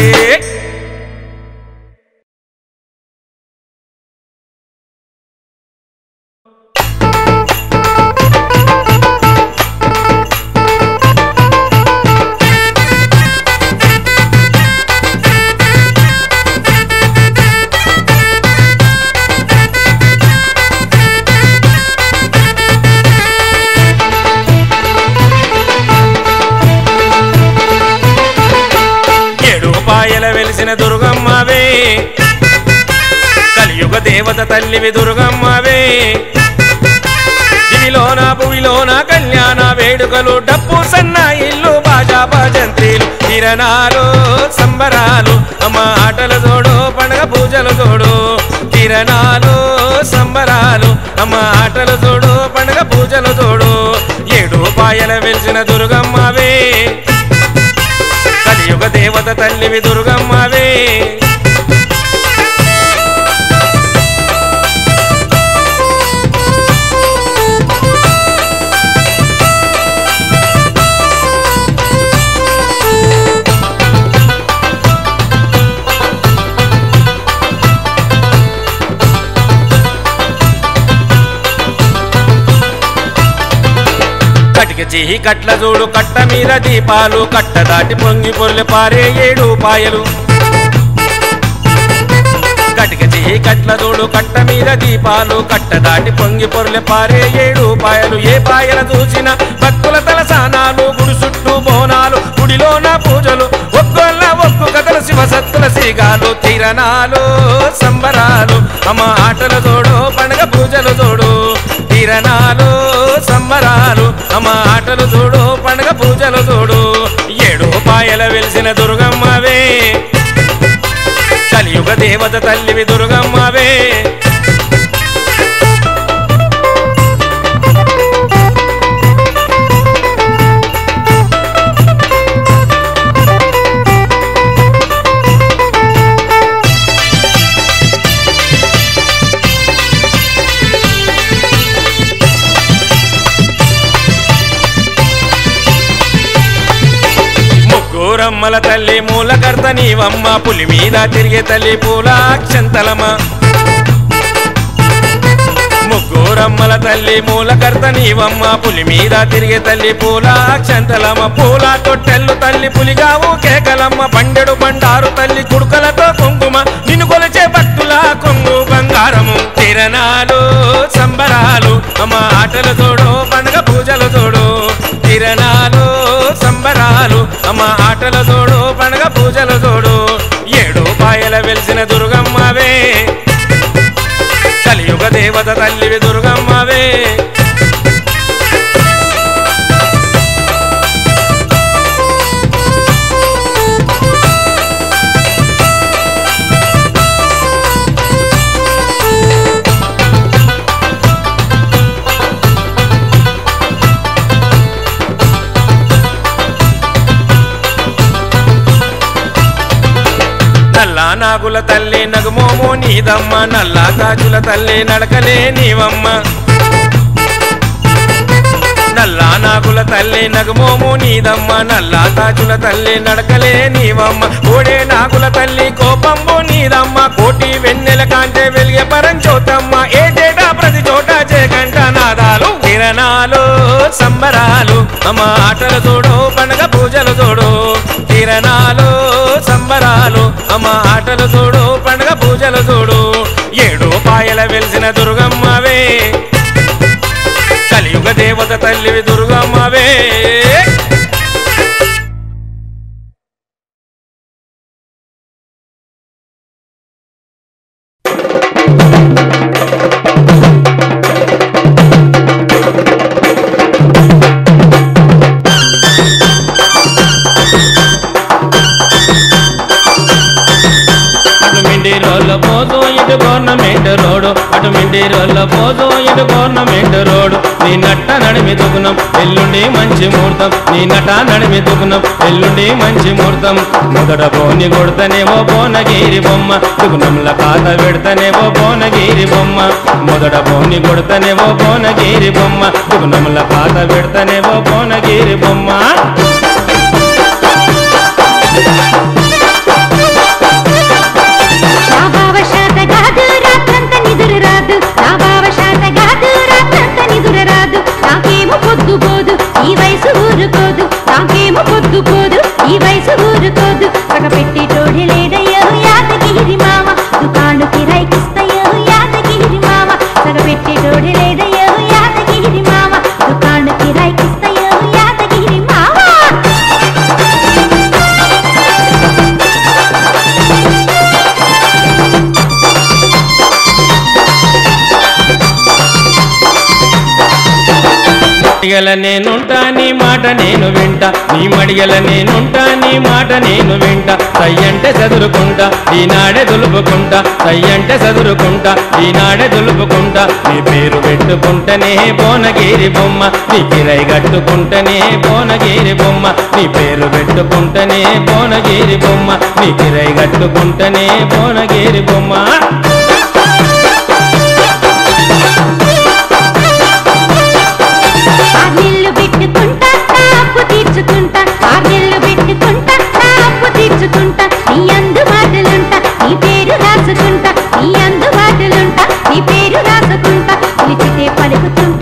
తల్లివి దుర్గమ్మవే. దివిలోన భువిలోన కళ్యాణ వేడుకలు డప్పు సన్న ఇల్లు బాజా భజంత్రీలు కిరణాలు సంబరాలు అమ్మ ఆటలు చూడు పండగ పూజలు చూడు. కిరణాలు సంబరాలు అమ్మ ఆటలు చూడు పండగ పూజలు చూడు. ఏడు పాయల వెలిసిన దుర్గమ్మవే. కలియుగ దేవత తల్లివి దుర్గమ్మవే. కటిక కట్ల చూడు కట్ట మీద దీపాలు కట్ట దాటి పొంగి పొర్లు పారే ఏడు పాయలు. కటిక చేయి కట్ల తోడు కట్ట మీద దీపాలు కట్ట దాటి పొంగి పొర్లు పారే ఏడు పాయలు. ఏ పాయల చూసిన భక్తుల తలసానాలు గుడి చుట్టూ బోనాలు గుడిలోన పూజలు ఒక్కొల్ల ఒక్కు కథలు శివసత్తుల సీగాలు తీరనాలు సంబరాలు. అమ్మ ఆటలు తోడు పండగ పూజలు తోడు కిరణాలు సంబరాలు అమ్మ ఆటలు చూడు పండగ పూజలు చూడు ఏడు పాయల వెలిసిన దుర్గమ్మవే. కలియుగ దేవత తల్లివి దుర్గమ్మవే. ముగ్గురమ్మల తల్లి మూలకర్త నీవమ్మ పులి మీద తిరిగే తల్లి పూలాక్షంతలమ్మ. ముగ్గురమ్మల తల్లి మూలకర్త నీవమ్మ పులి మీద తిరిగే తల్లి పూలాక్షంతలమ్మ. పూల తొట్టెల్లు తల్లి పులిగావు కేకలమ్మ. పండెడు బండారు తల్లి కుడుకలతో కుంకుమ. నిన్ను కొలిచే భక్తుల కొంగు బంగారము. తిరణాలు సంబరాలు అమ్మ ఆటలు తోడు పండగ పూజలు తోడు తిరణాలు సంబరాలు అమ్మ ఆటల తోడు పండగ పూజల తోడు ఏడు పాయల వెలిసిన దుర్గమ్మవే. కలియుగ దేవత తల్లివి దుర్గమ్మవే. నాగుల తల్లి నగుమోము నీదమ్మ నల్లా కాజుల తల్లి నడకలే నీవమ్మ. నల్లా నాగుల తల్లి నగమోము నీదమ్మ నల్లా తాచుల తల్లి నడకలే నీవమ్మ. ఓడే నాగుల తల్లి కోపంబు నీదమ్మ కోటి వెన్నెల కాంటే వెలిగే పరంచోతమ్మ ఏ చేట ప్రతి చోట చేకంట నాదాలు కిరణాలు సంబరాలు అమ్మ ఆటలు చూడు పండగ పూజలు చూడు. కిరణాలు సంబరాలు అమ్మ ఆటలు చూడు పండగ పూజలు చూడు. ఏడు పాయల వెలిసిన దుర్గమ్మవే కలియుగ దేవత తల్లివి దుర్గమ్మవే. అటు పోదో ఇటు గవర్నమెంట్ రోడ్ నీ నట్ట నడిమి దుగుణం ఎల్లుండి మంచి ముహూర్తం. నీ నట నడిమి దుగుణం ఎల్లుండి మంచి ముహూర్తం. మొదట బోని కొడతనేవో బోనగిరి బొమ్మ. దుగుణంల ఖాత పెడతనేవో బోనగిరి బొమ్మ. మొదట బోని కొడతనేవో బోనగిరి బొమ్మ. దుగుణంల ఖాత పెడతనేవో బోనగిరి బొమ్మ. ఊరుకోదు నాకేమో పొద్దుకోదు ఈ వయసు ఊరుకోదు. పగ పెట్టి తోడి లేడయ్యో యాదగిరి మామ. దుకాణు కిరాయికిస్తయ్యో యాదగిరి మామ. సగ పెట్టి తోడి మడిగల నేనుంటా నీ మాట నేను వింట. నీ మడిగల నేనుంటా నీ మాట నేను వింట. సయ్యంటే చదురుకుంటా ఈనాడే దులుపుకుంటా. సయ్యంటే చదురుకుంటా ఈనాడే దులుపుకుంటా. నీ పేరు పెట్టుకుంటనే బోనగిరి బొమ్మ. నీ కిరై కట్టుకుంటనే బోనగిరి బొమ్మ. నీ పేరు పెట్టుకుంటనే బోనగిరి బొమ్మ. నీ కిరై కట్టుకుంటనే బోనగిరి బొమ్మ. పేరు రాసుకుంటా పిలిచితే పలుకుతుంటాయో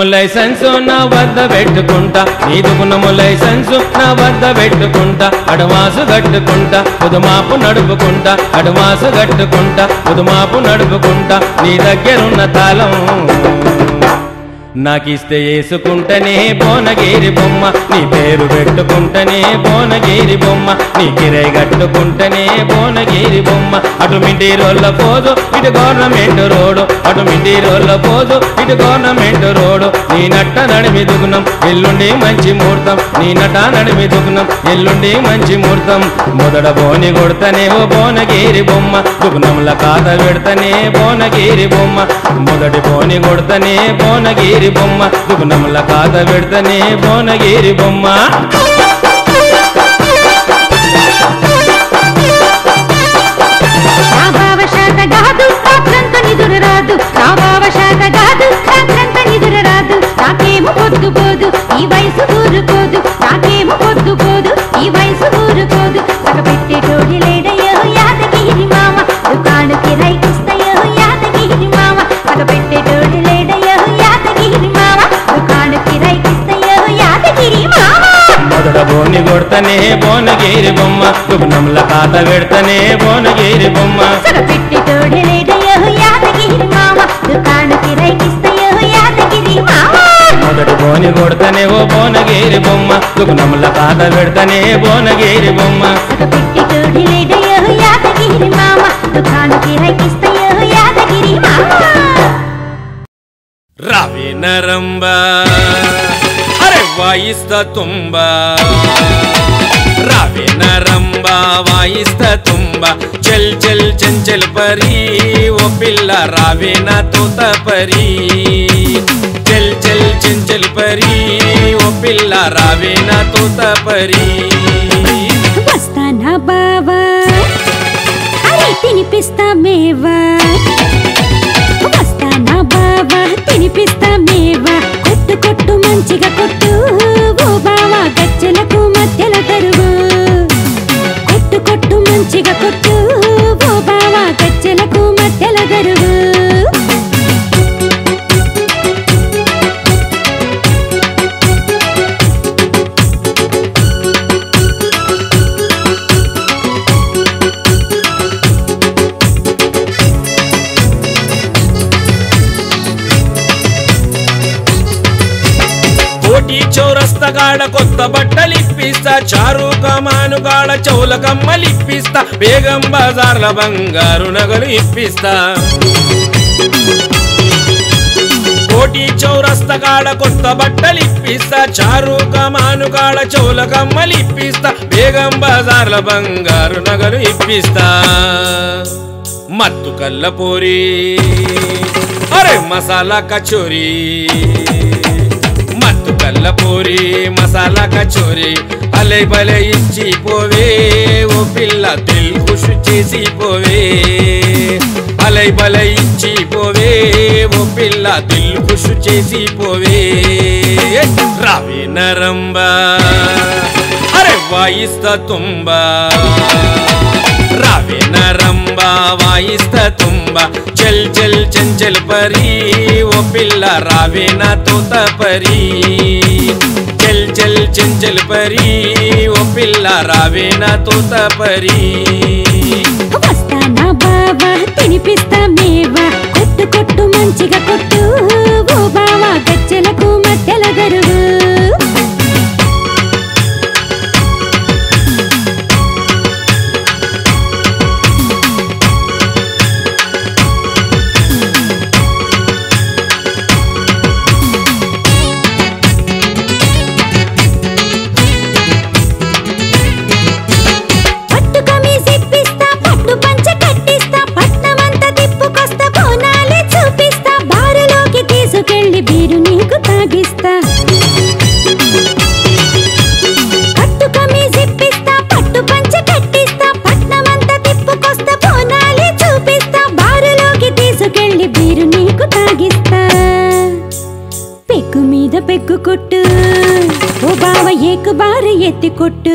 దుగుణము లైసెన్స్ నా వద్ద పెట్టుకుంటా. నీ దుగుణము లైసెన్స్ నా వద్ద పెట్టుకుంటా. అడవాసు కట్టుకుంటా పుదుమాపు నడుపుకుంటా. అడవాసు కట్టుకుంటా పుదుమాపు నడుపుకుంటా. నీ దగ్గరున్న తాళం. నాకిస్తే వేసుకుంటనే బోనగిరి బొమ్మ నీ పేరు పెట్టుకుంటనే బోనగిరి బొమ్మ నీ కిరై కట్టుకుంటనే బోనగిరి బొమ్మ. అటు మిండి రోళ్ళ పోదు ఇటు గవర్నమెంట్ రోడ్ అటు మిండి రోళ్ళ పోదు ఇటు గవర్నమెంట్ రోడ్డు. నీ నట్ట నడిమి దుగుణం ఎల్లుండి మంచి ముహూర్తం. నీ నట నడిమి దుగుణం ఎల్లుండి మంచి ముహూర్తం. మొదట బోని కొడతనే ఓ బోనగిరి బొమ్మ. దుగుణంల కాత పెడతనే బోనగిరి బొమ్మ. మొదటి బోని కొడతనే బోనగిరి బొమ్మ దుగుణంల కాద పెడతనే భువనగిరి బొమ్మ. ఈ వయసు ఊరుకోదు. నాకేమో ఈ వయసు ఊరుకోదు. టోడి లేడయ్యో యాదగిరి మామ. యాదగిరి మామ. మొదట బోని కొడతనే బోనగిరి బొమ్మ. దుగుణంల కాత పెడతనే బోనగిరి బొమ్మ. యాదగిరి మామ. యాదగిరి మామ. మొదటి బోని కొడతనే ఓ బోనగిరి బొమ్మ. దుగుణంల కాత పెడతనే బోనగిరి బొమ్మ. సగపెట్టి తోడలేడయో యాదగిరి మామ. దుకాణు కిరైకిస్తయో యాదగిరి మామ. రావే నరంబ. అరే వాయిస్త తుంబ. రావే నరంబ వాయిస్త తుంబ. చల్ చల్ చంచల్ పరి ఓ పిల్ల రావే నా తోత పరి. చల్ చల్ చంచల్ పరి ఓ పిల్ల రావే నా తోత పరి. వస్తానా బావా అరే తినిపిస్తా మేవా. వస్తానా బావా తినిపిస్తా మేవా. కొట్టు కొట్టు మంచిగా కొట్టు. ఓ బావా గజ్జలకు మధ్యలో తరువు కొట్టు కొట్టు మంచిగా కొట్టు. కొత్త బట్టలు ఇప్పిస్తా చారు కమానుగాడ చౌల కమ్మలు బేగం బజార్ల బంగారు నగలు ఇప్పిస్తా. కోటి చౌరస్త కాడ కొత్త బట్టలిప్పిస్తా చారు కమానుగాడ చౌల కమ్మలు బేగం బజార్ల బంగారు నగలు ఇప్పిస్తా. మత్తు కల్ల పోరి అరే మసాలా కచోరీ. కల్ల పూరి మసాలా కచోరి అలై బలే ఇచ్చి పోవే ఓ పిల్ల దిల్ ఖుషు చేసి పోవే. అలై బలై ఇచ్చి పోవే ఓ పిల్ల దిల్ ఖుషు చేసి పోవే. రావే నరంబ అరే వాయిస్తా తుంబా. వాయిస్త ತುಂಬ ಚಲ್ ಚಲ್ ಚಂಚಲ್ ಪರಿ ಒಬ್ಬಿಲ್ಲ పిల్ల ತೋತ ಪರಿ ಚಲ್ ಚಲ್ ಚಂಚಲ್ ಪರಿ ಒಬ್ಬಿಲ್ಲ పరి. ತೋತ ಪರಿ బావా తినిపిస్తా మేవా. కొట్టు కొట్టు మంచిగా కొట్టు. ఓ బావా గజ్జలకు మధ్యల గరువు கொட்டு.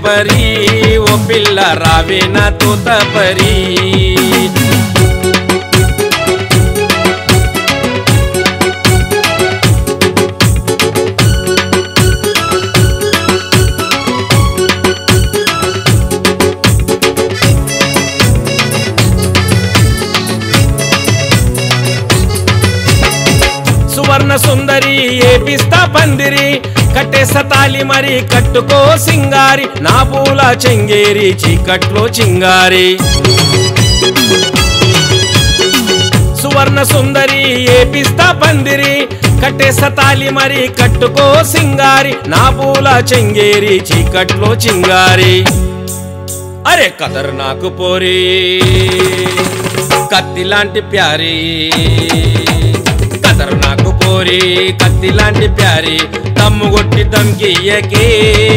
చంచల్ పరి ఓ పిల్ల రావే నా తోత తాలి మరి కట్టుకో సింగారి నా పూల చెంగేరి చీకట్లో చింగారి. సువర్ణ సుందరి ఏపిస్తా పందిరి కట్టేస తాలి మరి కట్టుకో సింగారి నా పూల చెంగేరి చీకట్లో చింగారి. అరే కదర్ నాకు పోరి కత్తి లాంటి ప్యారీ. కదర్ నాకు పోరి కత్తి లాంటి ప్యారీ. దమ్ము కొట్టి దమ్కియ్యకే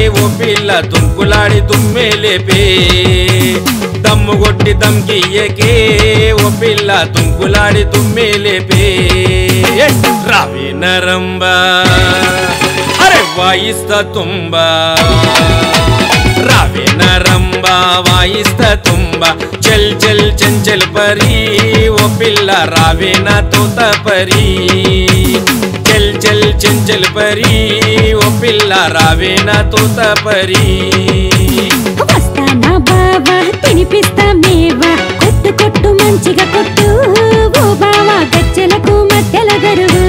ఓ పిల్ల తుంకులాడి తుమ్మే లేపే. దమ్ము కొట్టి దమ్కియ్యకే ఓ పిల్ల తుంకులాడి తుమ్మే లేపే. రావే నరంబా. అరే వాయిస్తా తుంబా. రావే నరంబ వాయిస్త తుంబ. చల్ చల్ చంచల్ పరీ. ఓ పిల్ల రావే నా తోత పరీ. చల్ చల్ చంచల్ పరి ఓ పిల్ల రావే నా తోత పరి. వస్తానా బావా తినిపిస్తా మేవా కొట్టు కొట్టు మంచిగా కొట్టు ఓ బావా గజ్జలకు మధ్యల గరువు.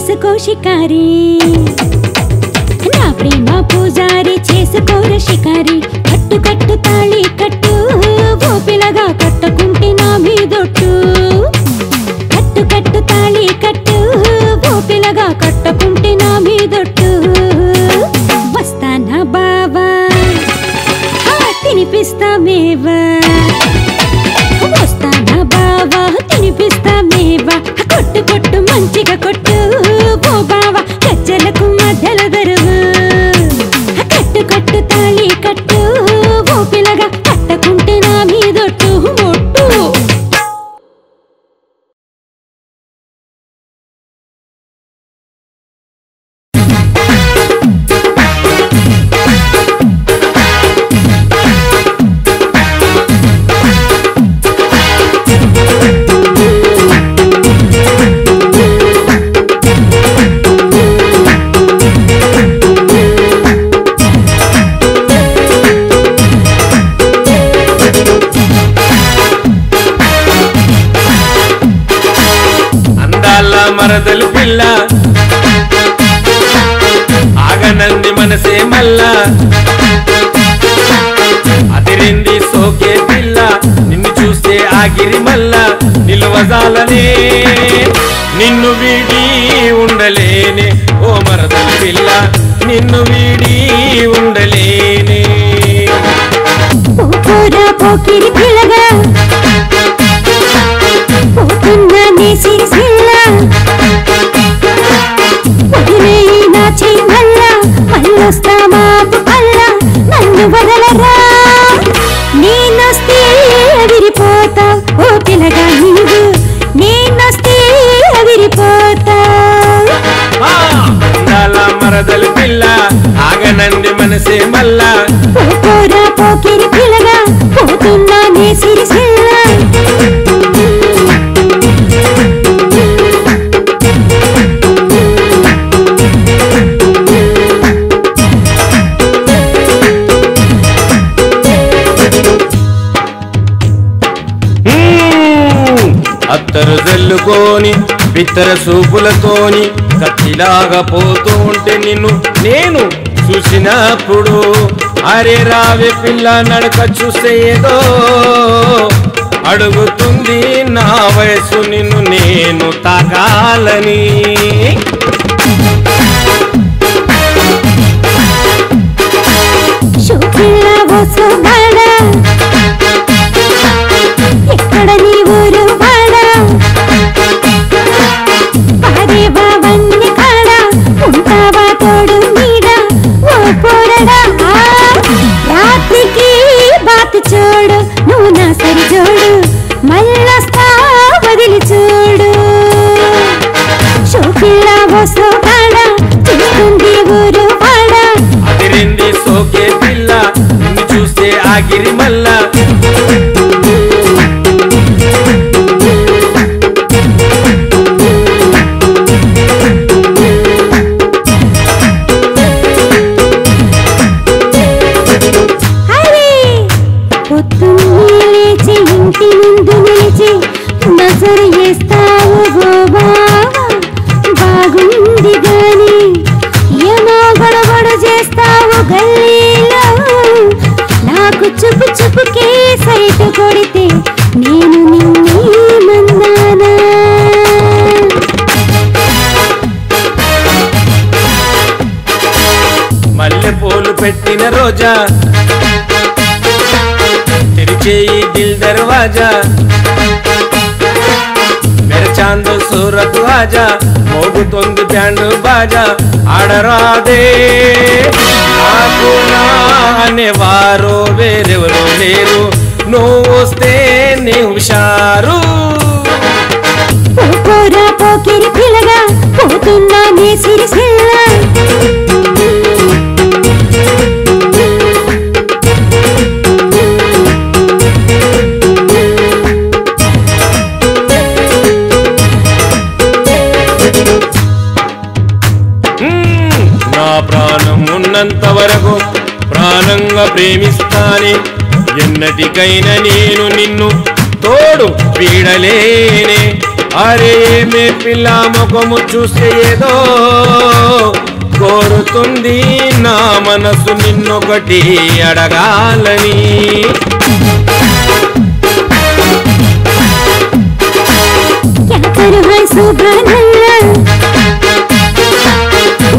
నువ్వు చేసుకో మనసే అదిరింది సోకే పిల్ల. నిన్ను చూస్తే ఆగిరి మల్ల నిలువజాలనే. నిన్ను వీడి ఉండలేనే ఓ మరదలు పిల్ల. నిన్ను వీడి ఉండలేనే. పోకిరి పిల్లగా మళ్ళొస్తా మాపు పల్ల నన్ను వదలరా. నేనొస్తే అదిరిపోతా ఓ పిల్లగా నీవు. నేనొస్తే అదిరిపోతా ఆ, అందాల మరదలు పిల్ల ఆగనంది మనసే మల్లా. పోరా పోకిరి పిల్లగా పోతున్నా నీ సిరిసిల్ల మ్మ్. పిత్తర సూపులతోని కత్తిలాగా పోతూ ఉంటే నిన్ను నేను చూసినప్పుడు అరే రావే పిల్ల నడక చూస్తే ఏదో అడుగుతుంది నా వయసు నిన్ను నేను తాగాలని ఎక్కడ నీ ఊరు రాత్రికి బాత్ చూడు నువ్వు నా సరి జోడు మళ్ళొస్తా వదిలి చూడు. షోకిళ్ళ వసువాడ చూస్తుంది ఊరు వాడ. సోకే పిల్ల చూస్తే ఆగిరి మల్లా. కొడితే నేను నిన్నే మన్నానా మల్లె పూలు పెట్టిన రోజా? తెరిచేయి దిల్ దర్వాజా? మెరచాందు సూరత్ రాజా? మోగుతోంది బ్యాండు బాజా? ఆడరాదే నాకు నా అనేవారు వేరెవరు లేరు. నువ్వు వస్తే నీ హుషారు పోరా పోకిరి పిల్లగా పోతున్నా నీ సిరిసిల్ల. నా ప్రాణం ఉన్నంత వరకు ప్రాణంగా ప్రేమిస్తానే ఎన్నటికైనా నేను నిన్ను తోడు వీడలేనే. అరే మే పిల్ల ముఖము చూస్తే ఏదో కోరుతుంది. నా మనసు నిన్నొకటి అడగాలని.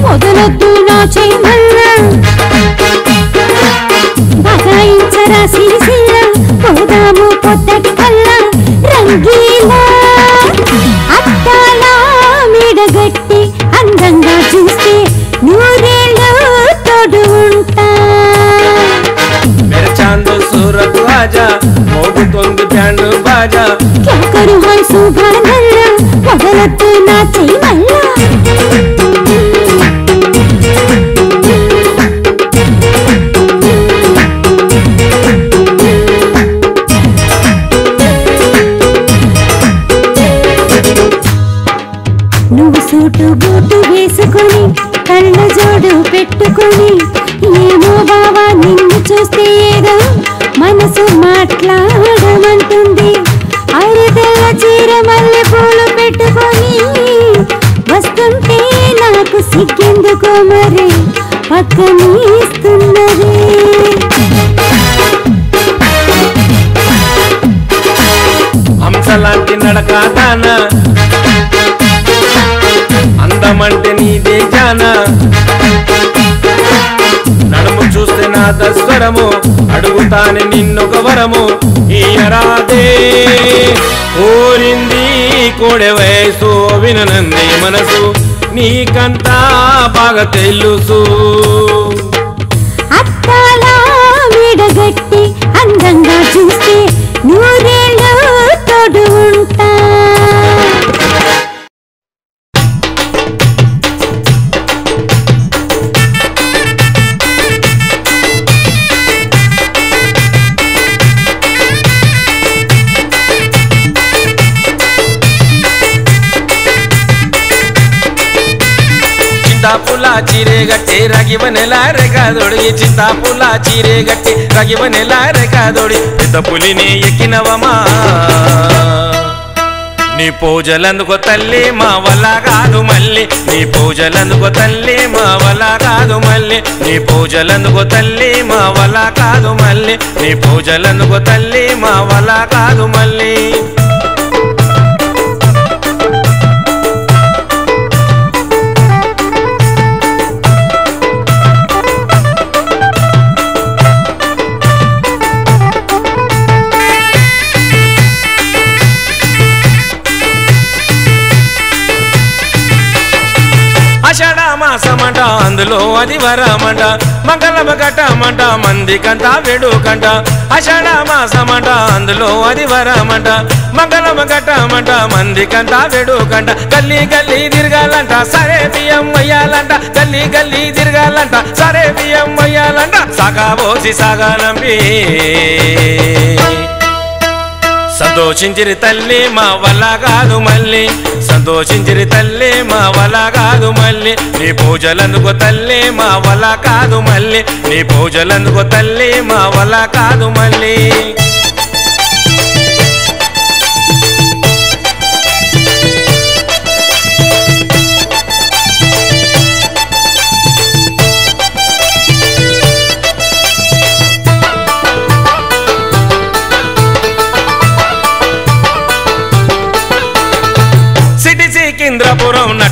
మొదలొద్దు నా చేయమన్నా బగాయించరా సిరిసిల్ల పోదాము పొద్దటి కల్లా రంగీలా. అందంగా చూస్తే నూరేళ్ళు తోడు ఉంటా. మెరచాందు సూరత్ రాజా బాజా. కేకరు హాయ్ సుభానల్ల మొదలత్తు నా చెయ్యి. నీకెందుకో సిగ్గెందుకో మరి పక్కనిస్తున్నది. హంసలాంటి నడకాదానా అందమంటే నీదే జానా? నడుము చూస్తే నా దస్వరము అడుగుతానే నిన్నొక వరము ఈయరాదే కోరింది కోడె వయసు విననంది మనసు. నీకంతా బాగా తెలుసు. చీరేగట్టి రగివనెల రేఖాదోడి. చింతాపుల చీరేగట్టి రగివనెల రేఖాదోడి. పెద్ద పులిని ఎక్కినవమా నీ పూజలందుకో తల్లి మా వల్ల కాదు మళ్ళీ. నీ పూజలందుకో తల్లి మా వల్ల కాదు మళ్ళీ. నీ పూజలందుకో తల్లి మా వల్ల కాదు మళ్ళీ. నీ పూజలందుకో తల్లి మా వల్ల కాదు మళ్ళీ. అందులో అది వరమంట మంగళమ ఘటమంట మందికంతా వేడుకంట అషాఢ మాసమంట అందులో అది వరమంట మంగళమ ఘటమంట మందికంతా వేడుకంట గల్లీ గల్లీ తిరగాలంట సరే బియ్యం వయ్యాలంట గల్లీ గల్లీ తిరగాలంట సరే బియ్యం వయ్యాలంట సగా పోసి సగా నంబి. సంతోషించిరి తల్లి మా వల్ల కాదు మళ్ళీ. సంతోషించిరి తల్లి మా వల్ల కాదు మళ్ళీ. నీ పూజలందుకో తల్లి మా వల్ల కాదు మళ్ళీ. నీ పూజలందుకో తల్లి మా వల్ల కాదు మళ్ళీ.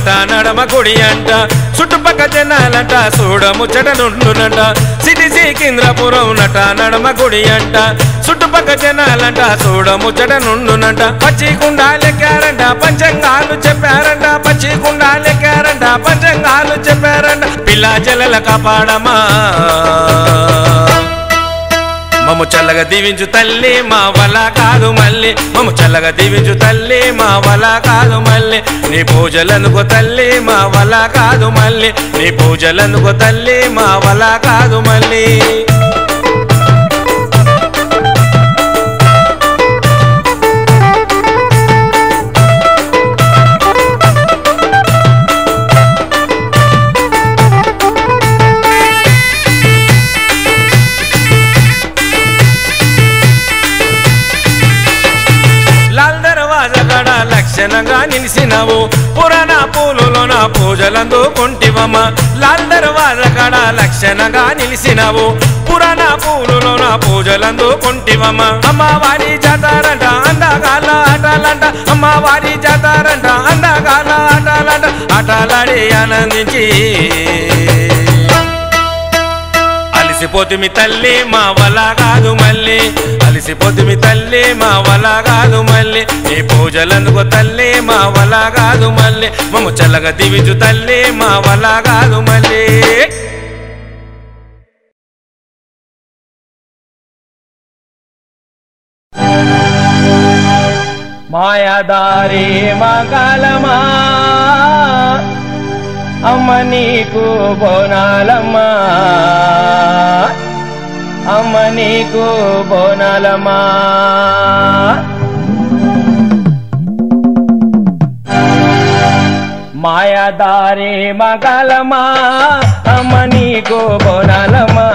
సికింద్రపురం నడమ గుడి అంట చుట్టుపక్క జనాలంట చూడ ముచ్చట నుండునంట సిటీ సికింద్రపురం నట నడమ గుడి అంట చుట్టుపక్క జనాలంట చూడ ముచ్చట నుండునంట పచ్చి కుండాలెక్కారంట పంచంగాలు చెప్పారంట పచ్చి కుండాలెక్కారంట పంచంగాలు చెప్పారంట. పిల్ల జలల కాపాడమా? మమ్ము చల్లగా దీవించు తల్లి మా వల కాదు మళ్ళీ మమ్ము చల్లగా దీవించు తల్లి మా వల కాదు మళ్ళీ నీ పూజలనుకో తల్లి మా వల కాదు మళ్ళీ నీ పూజలనుకో తల్లి మా వల కాదు మళ్ళీ లక్షణంగా పురాణ పూలులోన పూజలందుకుంటివమ్మ లాల్ వాళ్ళ గడ లక్షణంగా నిలిసినవు. పురాణ పూలులోన పూజలందుకుంటివమ్మ అమ్మవారి జాతారంట అందగాల ఆటలంట. అమ్మవారి జాతారంట అందగాల ఆటలంట. ఆటలాడి ఆనందించి. అలిసిపోతుమి తల్లి మా వల్ల కాదు మళ్ళీ. అలిసిపోతుమి తల్లి మా వల కాదు మళ్ళీ నీ పూజలందుకో తల్లి మా వల కాదు మళ్ళీ మమ్మ చల్లగా దివిజు తల్లి మా వల కాదు మళ్ళీ మాయాదారి మగాలమా అమ్మ నీకు బోనాలమ్మా. అమ్మ నీకు బోనాలమా మాయాదారి మగలమా అమ్మ నీకు బోనాలమా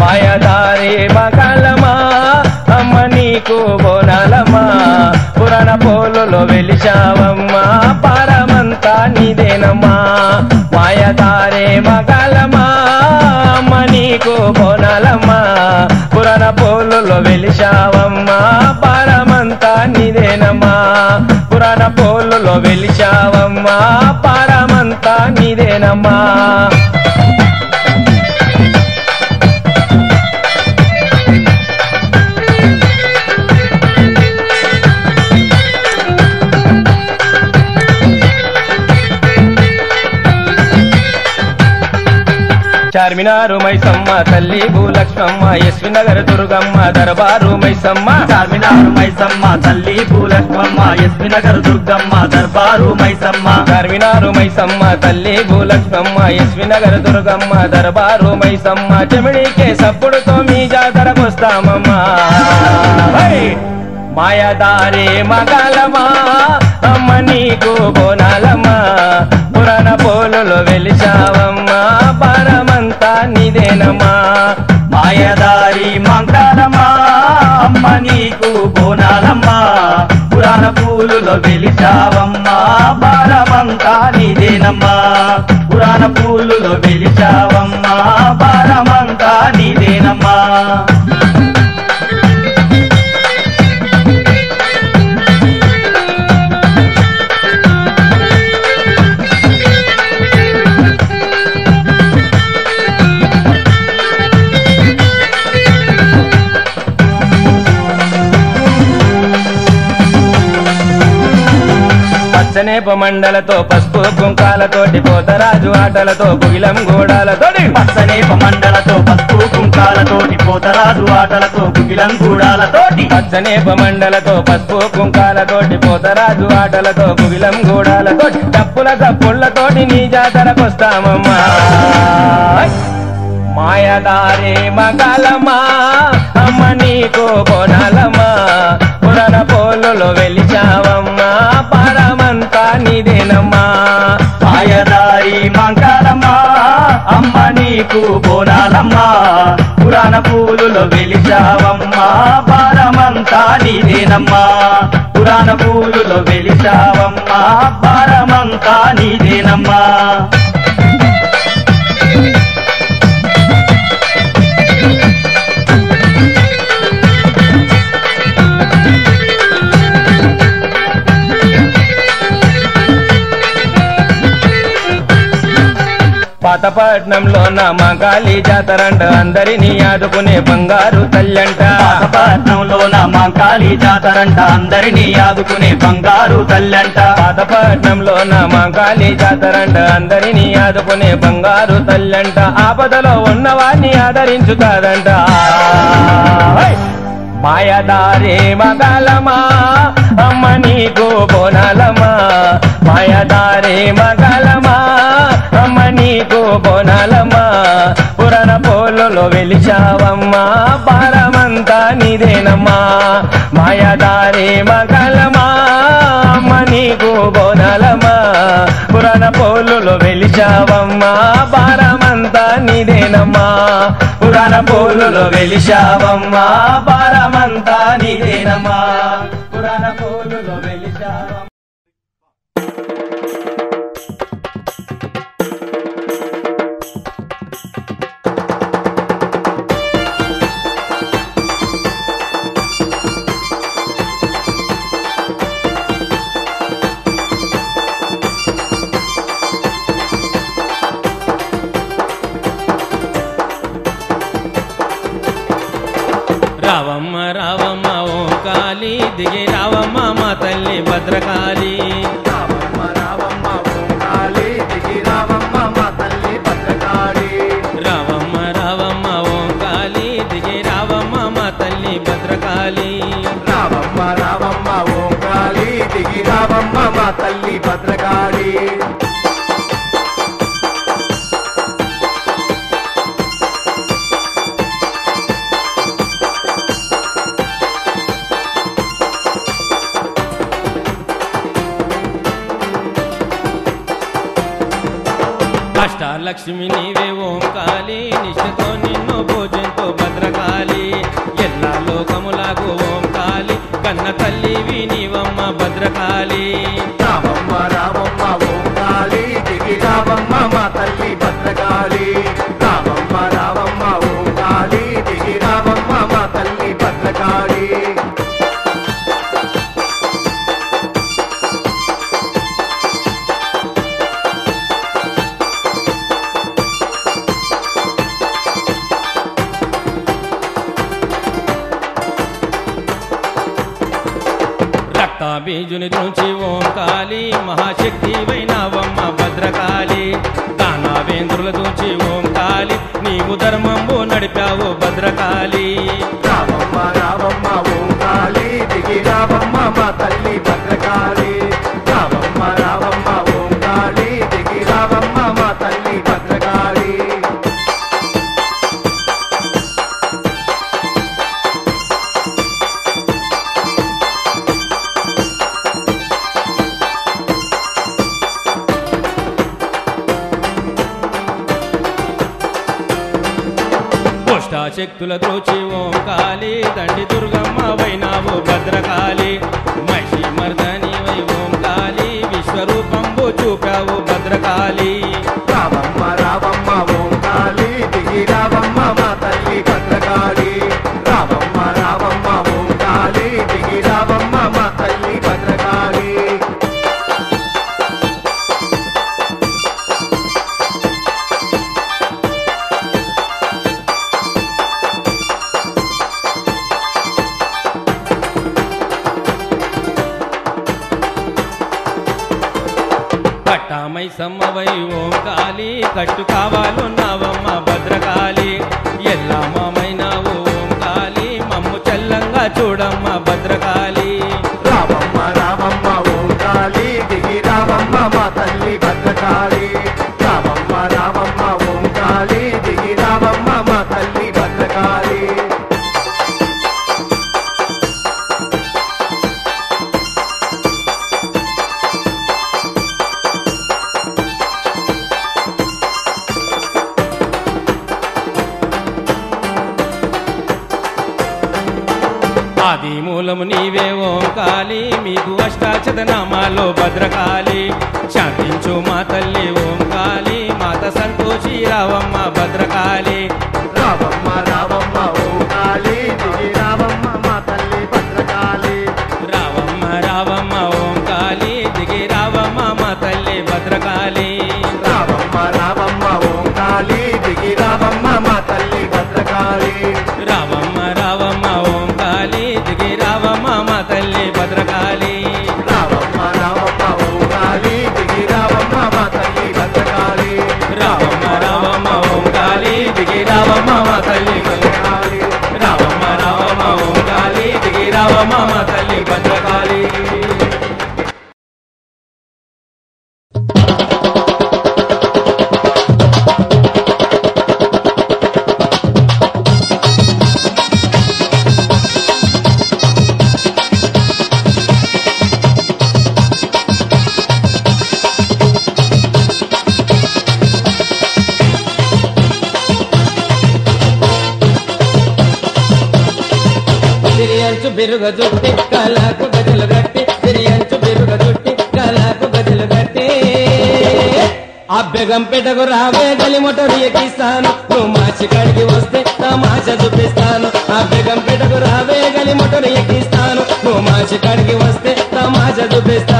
మాయాదారి మగలమా అమ్మ నీకు బోనాలమా పురాణ పోలులో వెలిచావమ్మా పరమంతా నీదేనమ్మా. మాయదారే మగలమా నీకు బోనాలమ్మా పురాణ పోలులో వెలిచావమ్మా పారమంతా నీదేనమ్మా. పురాణ పోలులో వెలిచావమ్మా పారమంతా నీదేనమ్మా. చార్మినారు మైసమ్మ తల్లి భూలక్ష్మమ్మ ఎస్వి నగర్ దుర్గమ్మ దర్బారు మైసమ్మ. చార్మినార్ మైసమ్మ తల్లి పూలక్ష్మమ్మ ఎస్వి నగర్ దుర్గమ్మ దర్బారు మైసమ్మ. చార్మినారు మైసమ్మ తల్లి భూలక్ష్మమ్మ ఎస్వి నగర్ దుర్గమ్మ దర్బారు మైసమ్మ. చెమిడికే సప్పుడుతో మీ జాతరకొస్తామమ్మా! మాయదారి మగాలమా అమ్మ నీకు బోనాలమ్మా. పురాణ పోలులో వెలిచావమ్మా పరమంతా నిదేనమ్మా. మాయదారి మంగళమా అమ్మ నీకు బోనాలమ్మా. పురాణ పూలులో పూలులో వెలిచావమ్మా భారమంతా నీదేనమ్మా. పురాణ పూలులో వెలిచావమ్మా భారమంతా నీదేనమ్మా. పచ్చనేప మండలతో పసుపు కుంకాలతోటి పోతరాజు ఆటలతో గుగిలం గూడాలతోటి. పచ్చనేప మండలతో పసుపు కుంకాలతోటి పోతరాజు ఆటలతో గుగిలం గూడాలతోటి. పచ్చనేప మండలతో పసుపు కుంకాలతోటి పోతరాజు ఆటలతో గుగిలం గూడాలతోటి. తప్పుల తప్పుళ్ళతోటి నీ జాతరకొస్తామమ్మా మాయదారే మగలమా అమ్మ నీకు బోనాలమ్మా పురాణ పోలులో వెలిచావమ్మా పరమంతా నీదేనమ్మా. మాయదారి మంగళమ్మా. అమ్మ నీకు బోనాలమ్మా. పురాణ పూలులో వెలిచావమ్మా భారమంతా నీదేనమ్మా. పురాణ పూలులో వెలిచావమ్మా భారమంతా నీదేనమ్మా. పాతపట్నంలో నా మగాలి జాతరంట అందరినీ ఆదుకునే బంగారు తల్లంట. పాతపట్నంలో నా మంకాళి జాతరంట అందరినీ ఆదుకునే బంగారు తల్లంట. పాతపట్నంలో నా మగాలి జాతరంట అందరినీ ఆదుకునే బంగారు తల్లంట. ఆపదలో ఉన్నవాడిని ఆదరించుతాదంట! మాయదారే మగలమా? అమ్మ నీకు బోనాలమ్మా మాయదారే మగలమా? అమ్మ నీకు బోనాలమ్మా పురాణ పోలలో వెలిచావమ్మా భారమంతా నీదేనమ్మా. మాయదారే మగలమా? అమ్మ నీకు బోనాలమ్మా పురాణ పోలలో వెలిచావమ్మా అంతా నీదేనమ్మా. పురాణ పోలులో వెలిశావమ్మా. పారమంతా నీదేనమ్మా. తల్లి భద్రకాళి నాకు రావే గలి మోటారు ఎక్కిస్తాను. నువ్వు మాచి మాచికాడికి వస్తే నా మాచ చూపిస్తాను. ఆ బేగం పెట్టకు రావే గలి మోటారు ఎక్కిస్తాను. నువ్వు మాచి మాచికాడికి వస్తే నా మాచ చూపిస్తాను.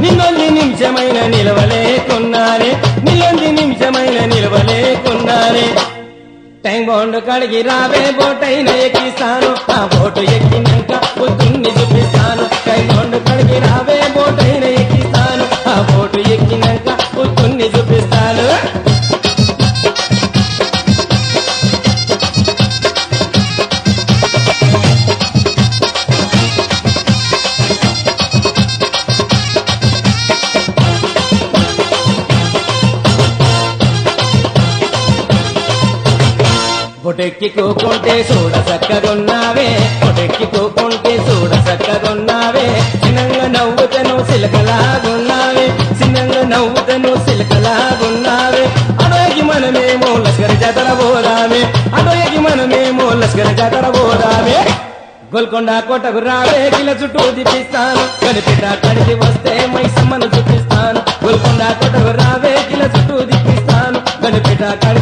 నిన్నొంది నిమిషమైన నిలవలేకున్నారే నిన్నొంది నిమిషమైన నిలవలేకున్నారే. టైం బాండ్ కడిగి రావే బోటైన ఎక్కిస్తాను ఆ బోటు ఎక్కినాక ఒడెక్కి తోకుంటే చూడ సక్కరున్నావే ఒడెక్కి తోకుంటే చూడ సక్కరున్నావే చిన్నంగా నవ్వుతను సిలకలాగున్నావే చిన్నంగా నవ్వుతను సిలకలాగున్నావే అడోగి మనమేమో లస్కర్ జాతర పోదామే అడోగి మనమేమో లస్కర్ జాతర పోదామే గోల్కొండ కోటకు రావే గిల చుట్టూ దిపిస్తాను కనిపిట కడిగి వస్తే మైసమ్మను చూపిస్తాను గోల్కొండ కోటకు రావే గిల చుట్టూ దిపిస్తాను కనిపిట కడి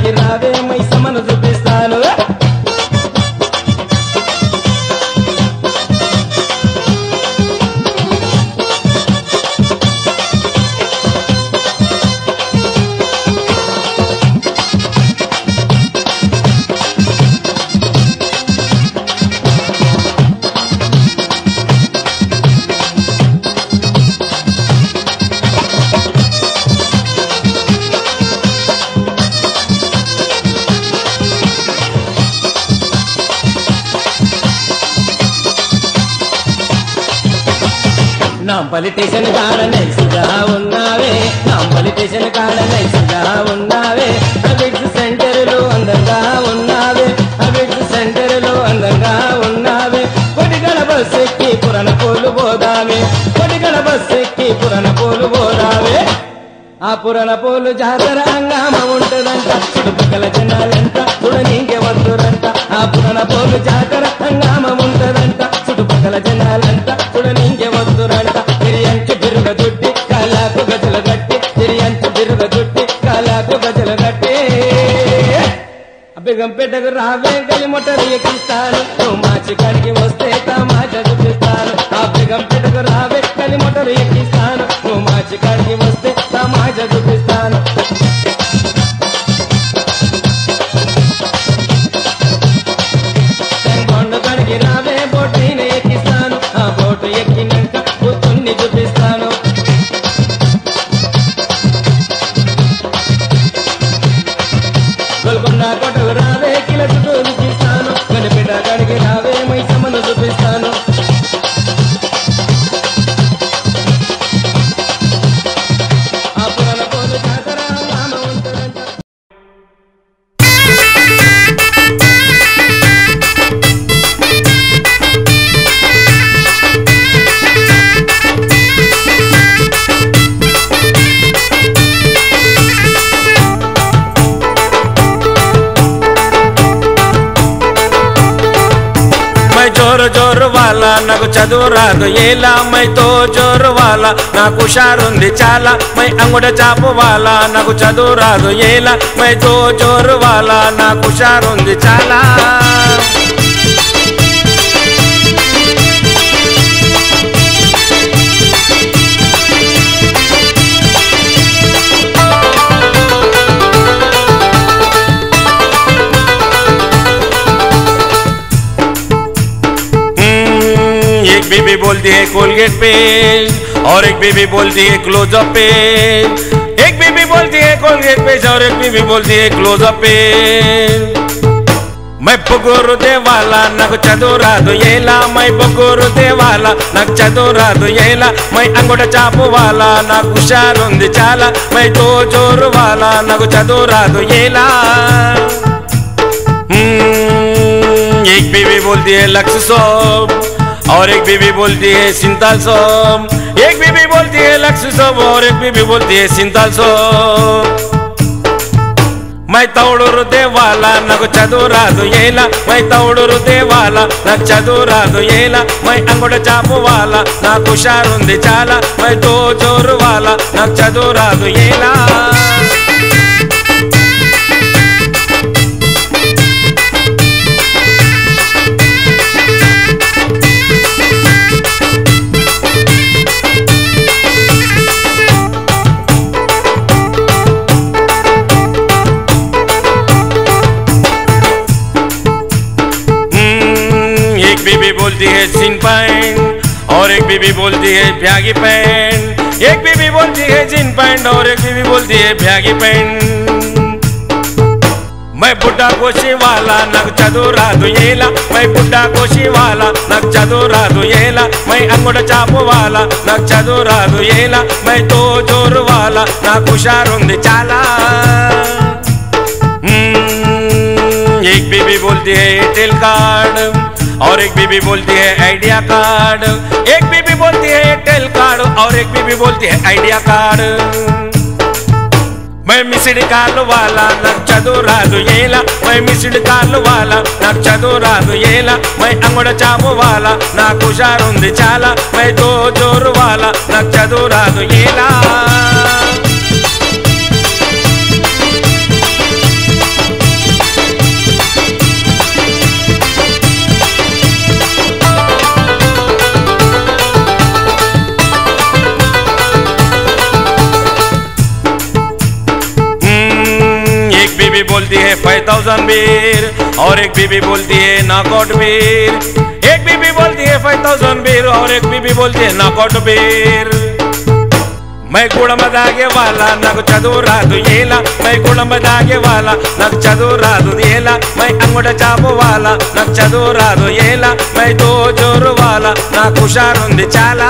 పొలిటీషియన్ కాడ నైసుగా ఉన్నావే. నా పొలిటీషియన్ కాడ నైసుగా ఉన్నావే. అబిడ్స్ సెంటర్లు అందంగా ఉన్నావే. అబిడ్స్ సెంటర్లు అందంగా ఉన్నావే. కొడిగల బస్ ఎక్కి పురణ పోలు పోదామే. కొడిగల బస్ ఎక్కి పురణ పోలు పోదామే. ఆ పురణ పోలు జాతర అంగామ ఉంటదంట. చుట్టుపక్కల జనాలంట. చూడనీకే వద్దురంట. ఆ పురణ పోలు జాతర అంగామ ఉంటదంట. చుట్టుపక్కల జనాలంట. చూడనీకే వద్దురంట. బెగంపేటకు రావే గలి మొట్టలు ఎక్కిస్తాను. నువ్వు మాచి కాడికి వస్తే తమాష చూపిస్తాను ఆ బెగంపేటకు రావే గలి మొట్టలు ఎక్కిస్తాను. నువ్వు మాచి కాడికి వస్తే తమాష చూపిస్తాను నాకు చదువు రాదు. ఏలా మైతో జోరు వాళ్ళ నాకు హుషారుంది చాలా. మై అంగుడ చాపు వాళ్ళ నాకు చదువు రాదు. ఏలా మైతో జోరు వాళ్ళ నాకు హుషారుంది చాలా. बोलती है, कोलगेट पे। और एक बीबी बोलती है क्लोजअप पे। एक बीबी बोलती है, कोलगेट पे। और एक बीबी बोलती है क्लोजअप पे। मैं बगोर देवाला नग चदोरा ला मैं बगोर देवाला नग चदोरा ला मैं अंगोट चाप वाला ना हुशारुंद चाला। मैं तो ज़ोर वाला, नग चदोरा ला हम्म, एक बीबी बोलती है लक्ष्य सौप। और एक बीवी बोलती है सिंताल सोम एक बीवी बोलती है लक्ष्य सोम और एक बीवी बोलती है सिंताल सोम మై తౌడురు దేవాలా నాకు చదువు రాదు ఏలా మై తౌడురు దేవాలా నాకు చదువు రాదు ఏలా మై అంగుడ చాపు వాళ్ళ నాకు హుషారుంది చాలా మై తో జోరు వాళ్ళ నాకు చదువు రాదు ఏలా पैंट। और एक बीबी बोलती है, भ्यागी पैंट। एक बीबी बोलती है, जीन पैंट। और एक बीबी बोलती है, भ्यागी पैंट। मैं बुढ़ा कोशी वाला, नग चदोरा दुला मैं बुढ़ा कोशी वाला, नग चदोरा दुला मैं अंगड़ चाप वाला, नग चदोरा दुला मैं तो ज़ोर वाला, ना खुशा रुंद चाला हम्म, एक बीबी बोलती है, एयरटेल कार्ड। और एक बीबी बोलती है आइडिया कार्ड एक बीबी बोलती है एयरटेल कार्ड और एक बीबी बोलती है आइडिया कार्ड मैं మిసిడి కాళ్ళు వాళ్ళ నాకు చదువు రాదు ఏలా మై మిసిడి కాళ్ళు వాళ్ళ నాకు చదువు రాదు ఏలా మై అంగుడ చాపు వాళ్ళ నాకు హుషారుంది చాలా మై తో జోరు వాళ్ళ నాకు చదువు రాదు ఏలా बोलती है फाइव थाउजेंड बीर और एक बीबी बोलती है नॉकआउट बीर एक बीबी बोलती है फाइव थाउजेंड बीर और एक बीबी बोलती है नॉकआउट बीर మై గుడమ దాగే వాళ్ళ నాకు చదువు రాదు ఏలా మై గుడమ దాగే వాళ్ళ నాకు చదువు రాదు ఏలా మై అంగుడ చాపు వాళ్ళ నాకు చదువు రాదు ఏలా మై దో జోరు వాళ్ళ నాకు హుషారుంది చాలా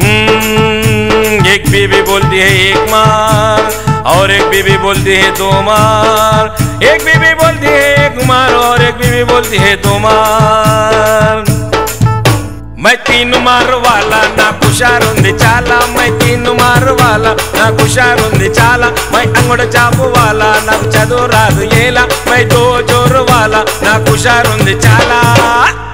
हम्म, एक बीबी बोलती है एक मार और एक बीवी बोलती है दो मार। एक बीबी बोलती है, एक मार। और एक बीवी बोलती है दो मार। मैं तीन मार वाला, ना खुशारुंद चाला। मैं तीन मार वाला, ना खुशारुंद चाला। मैं अंगड़ चाप वाला, ना चादो रात येला। मैं दो ज़ोर वाला, ना खुशारुंद चाला।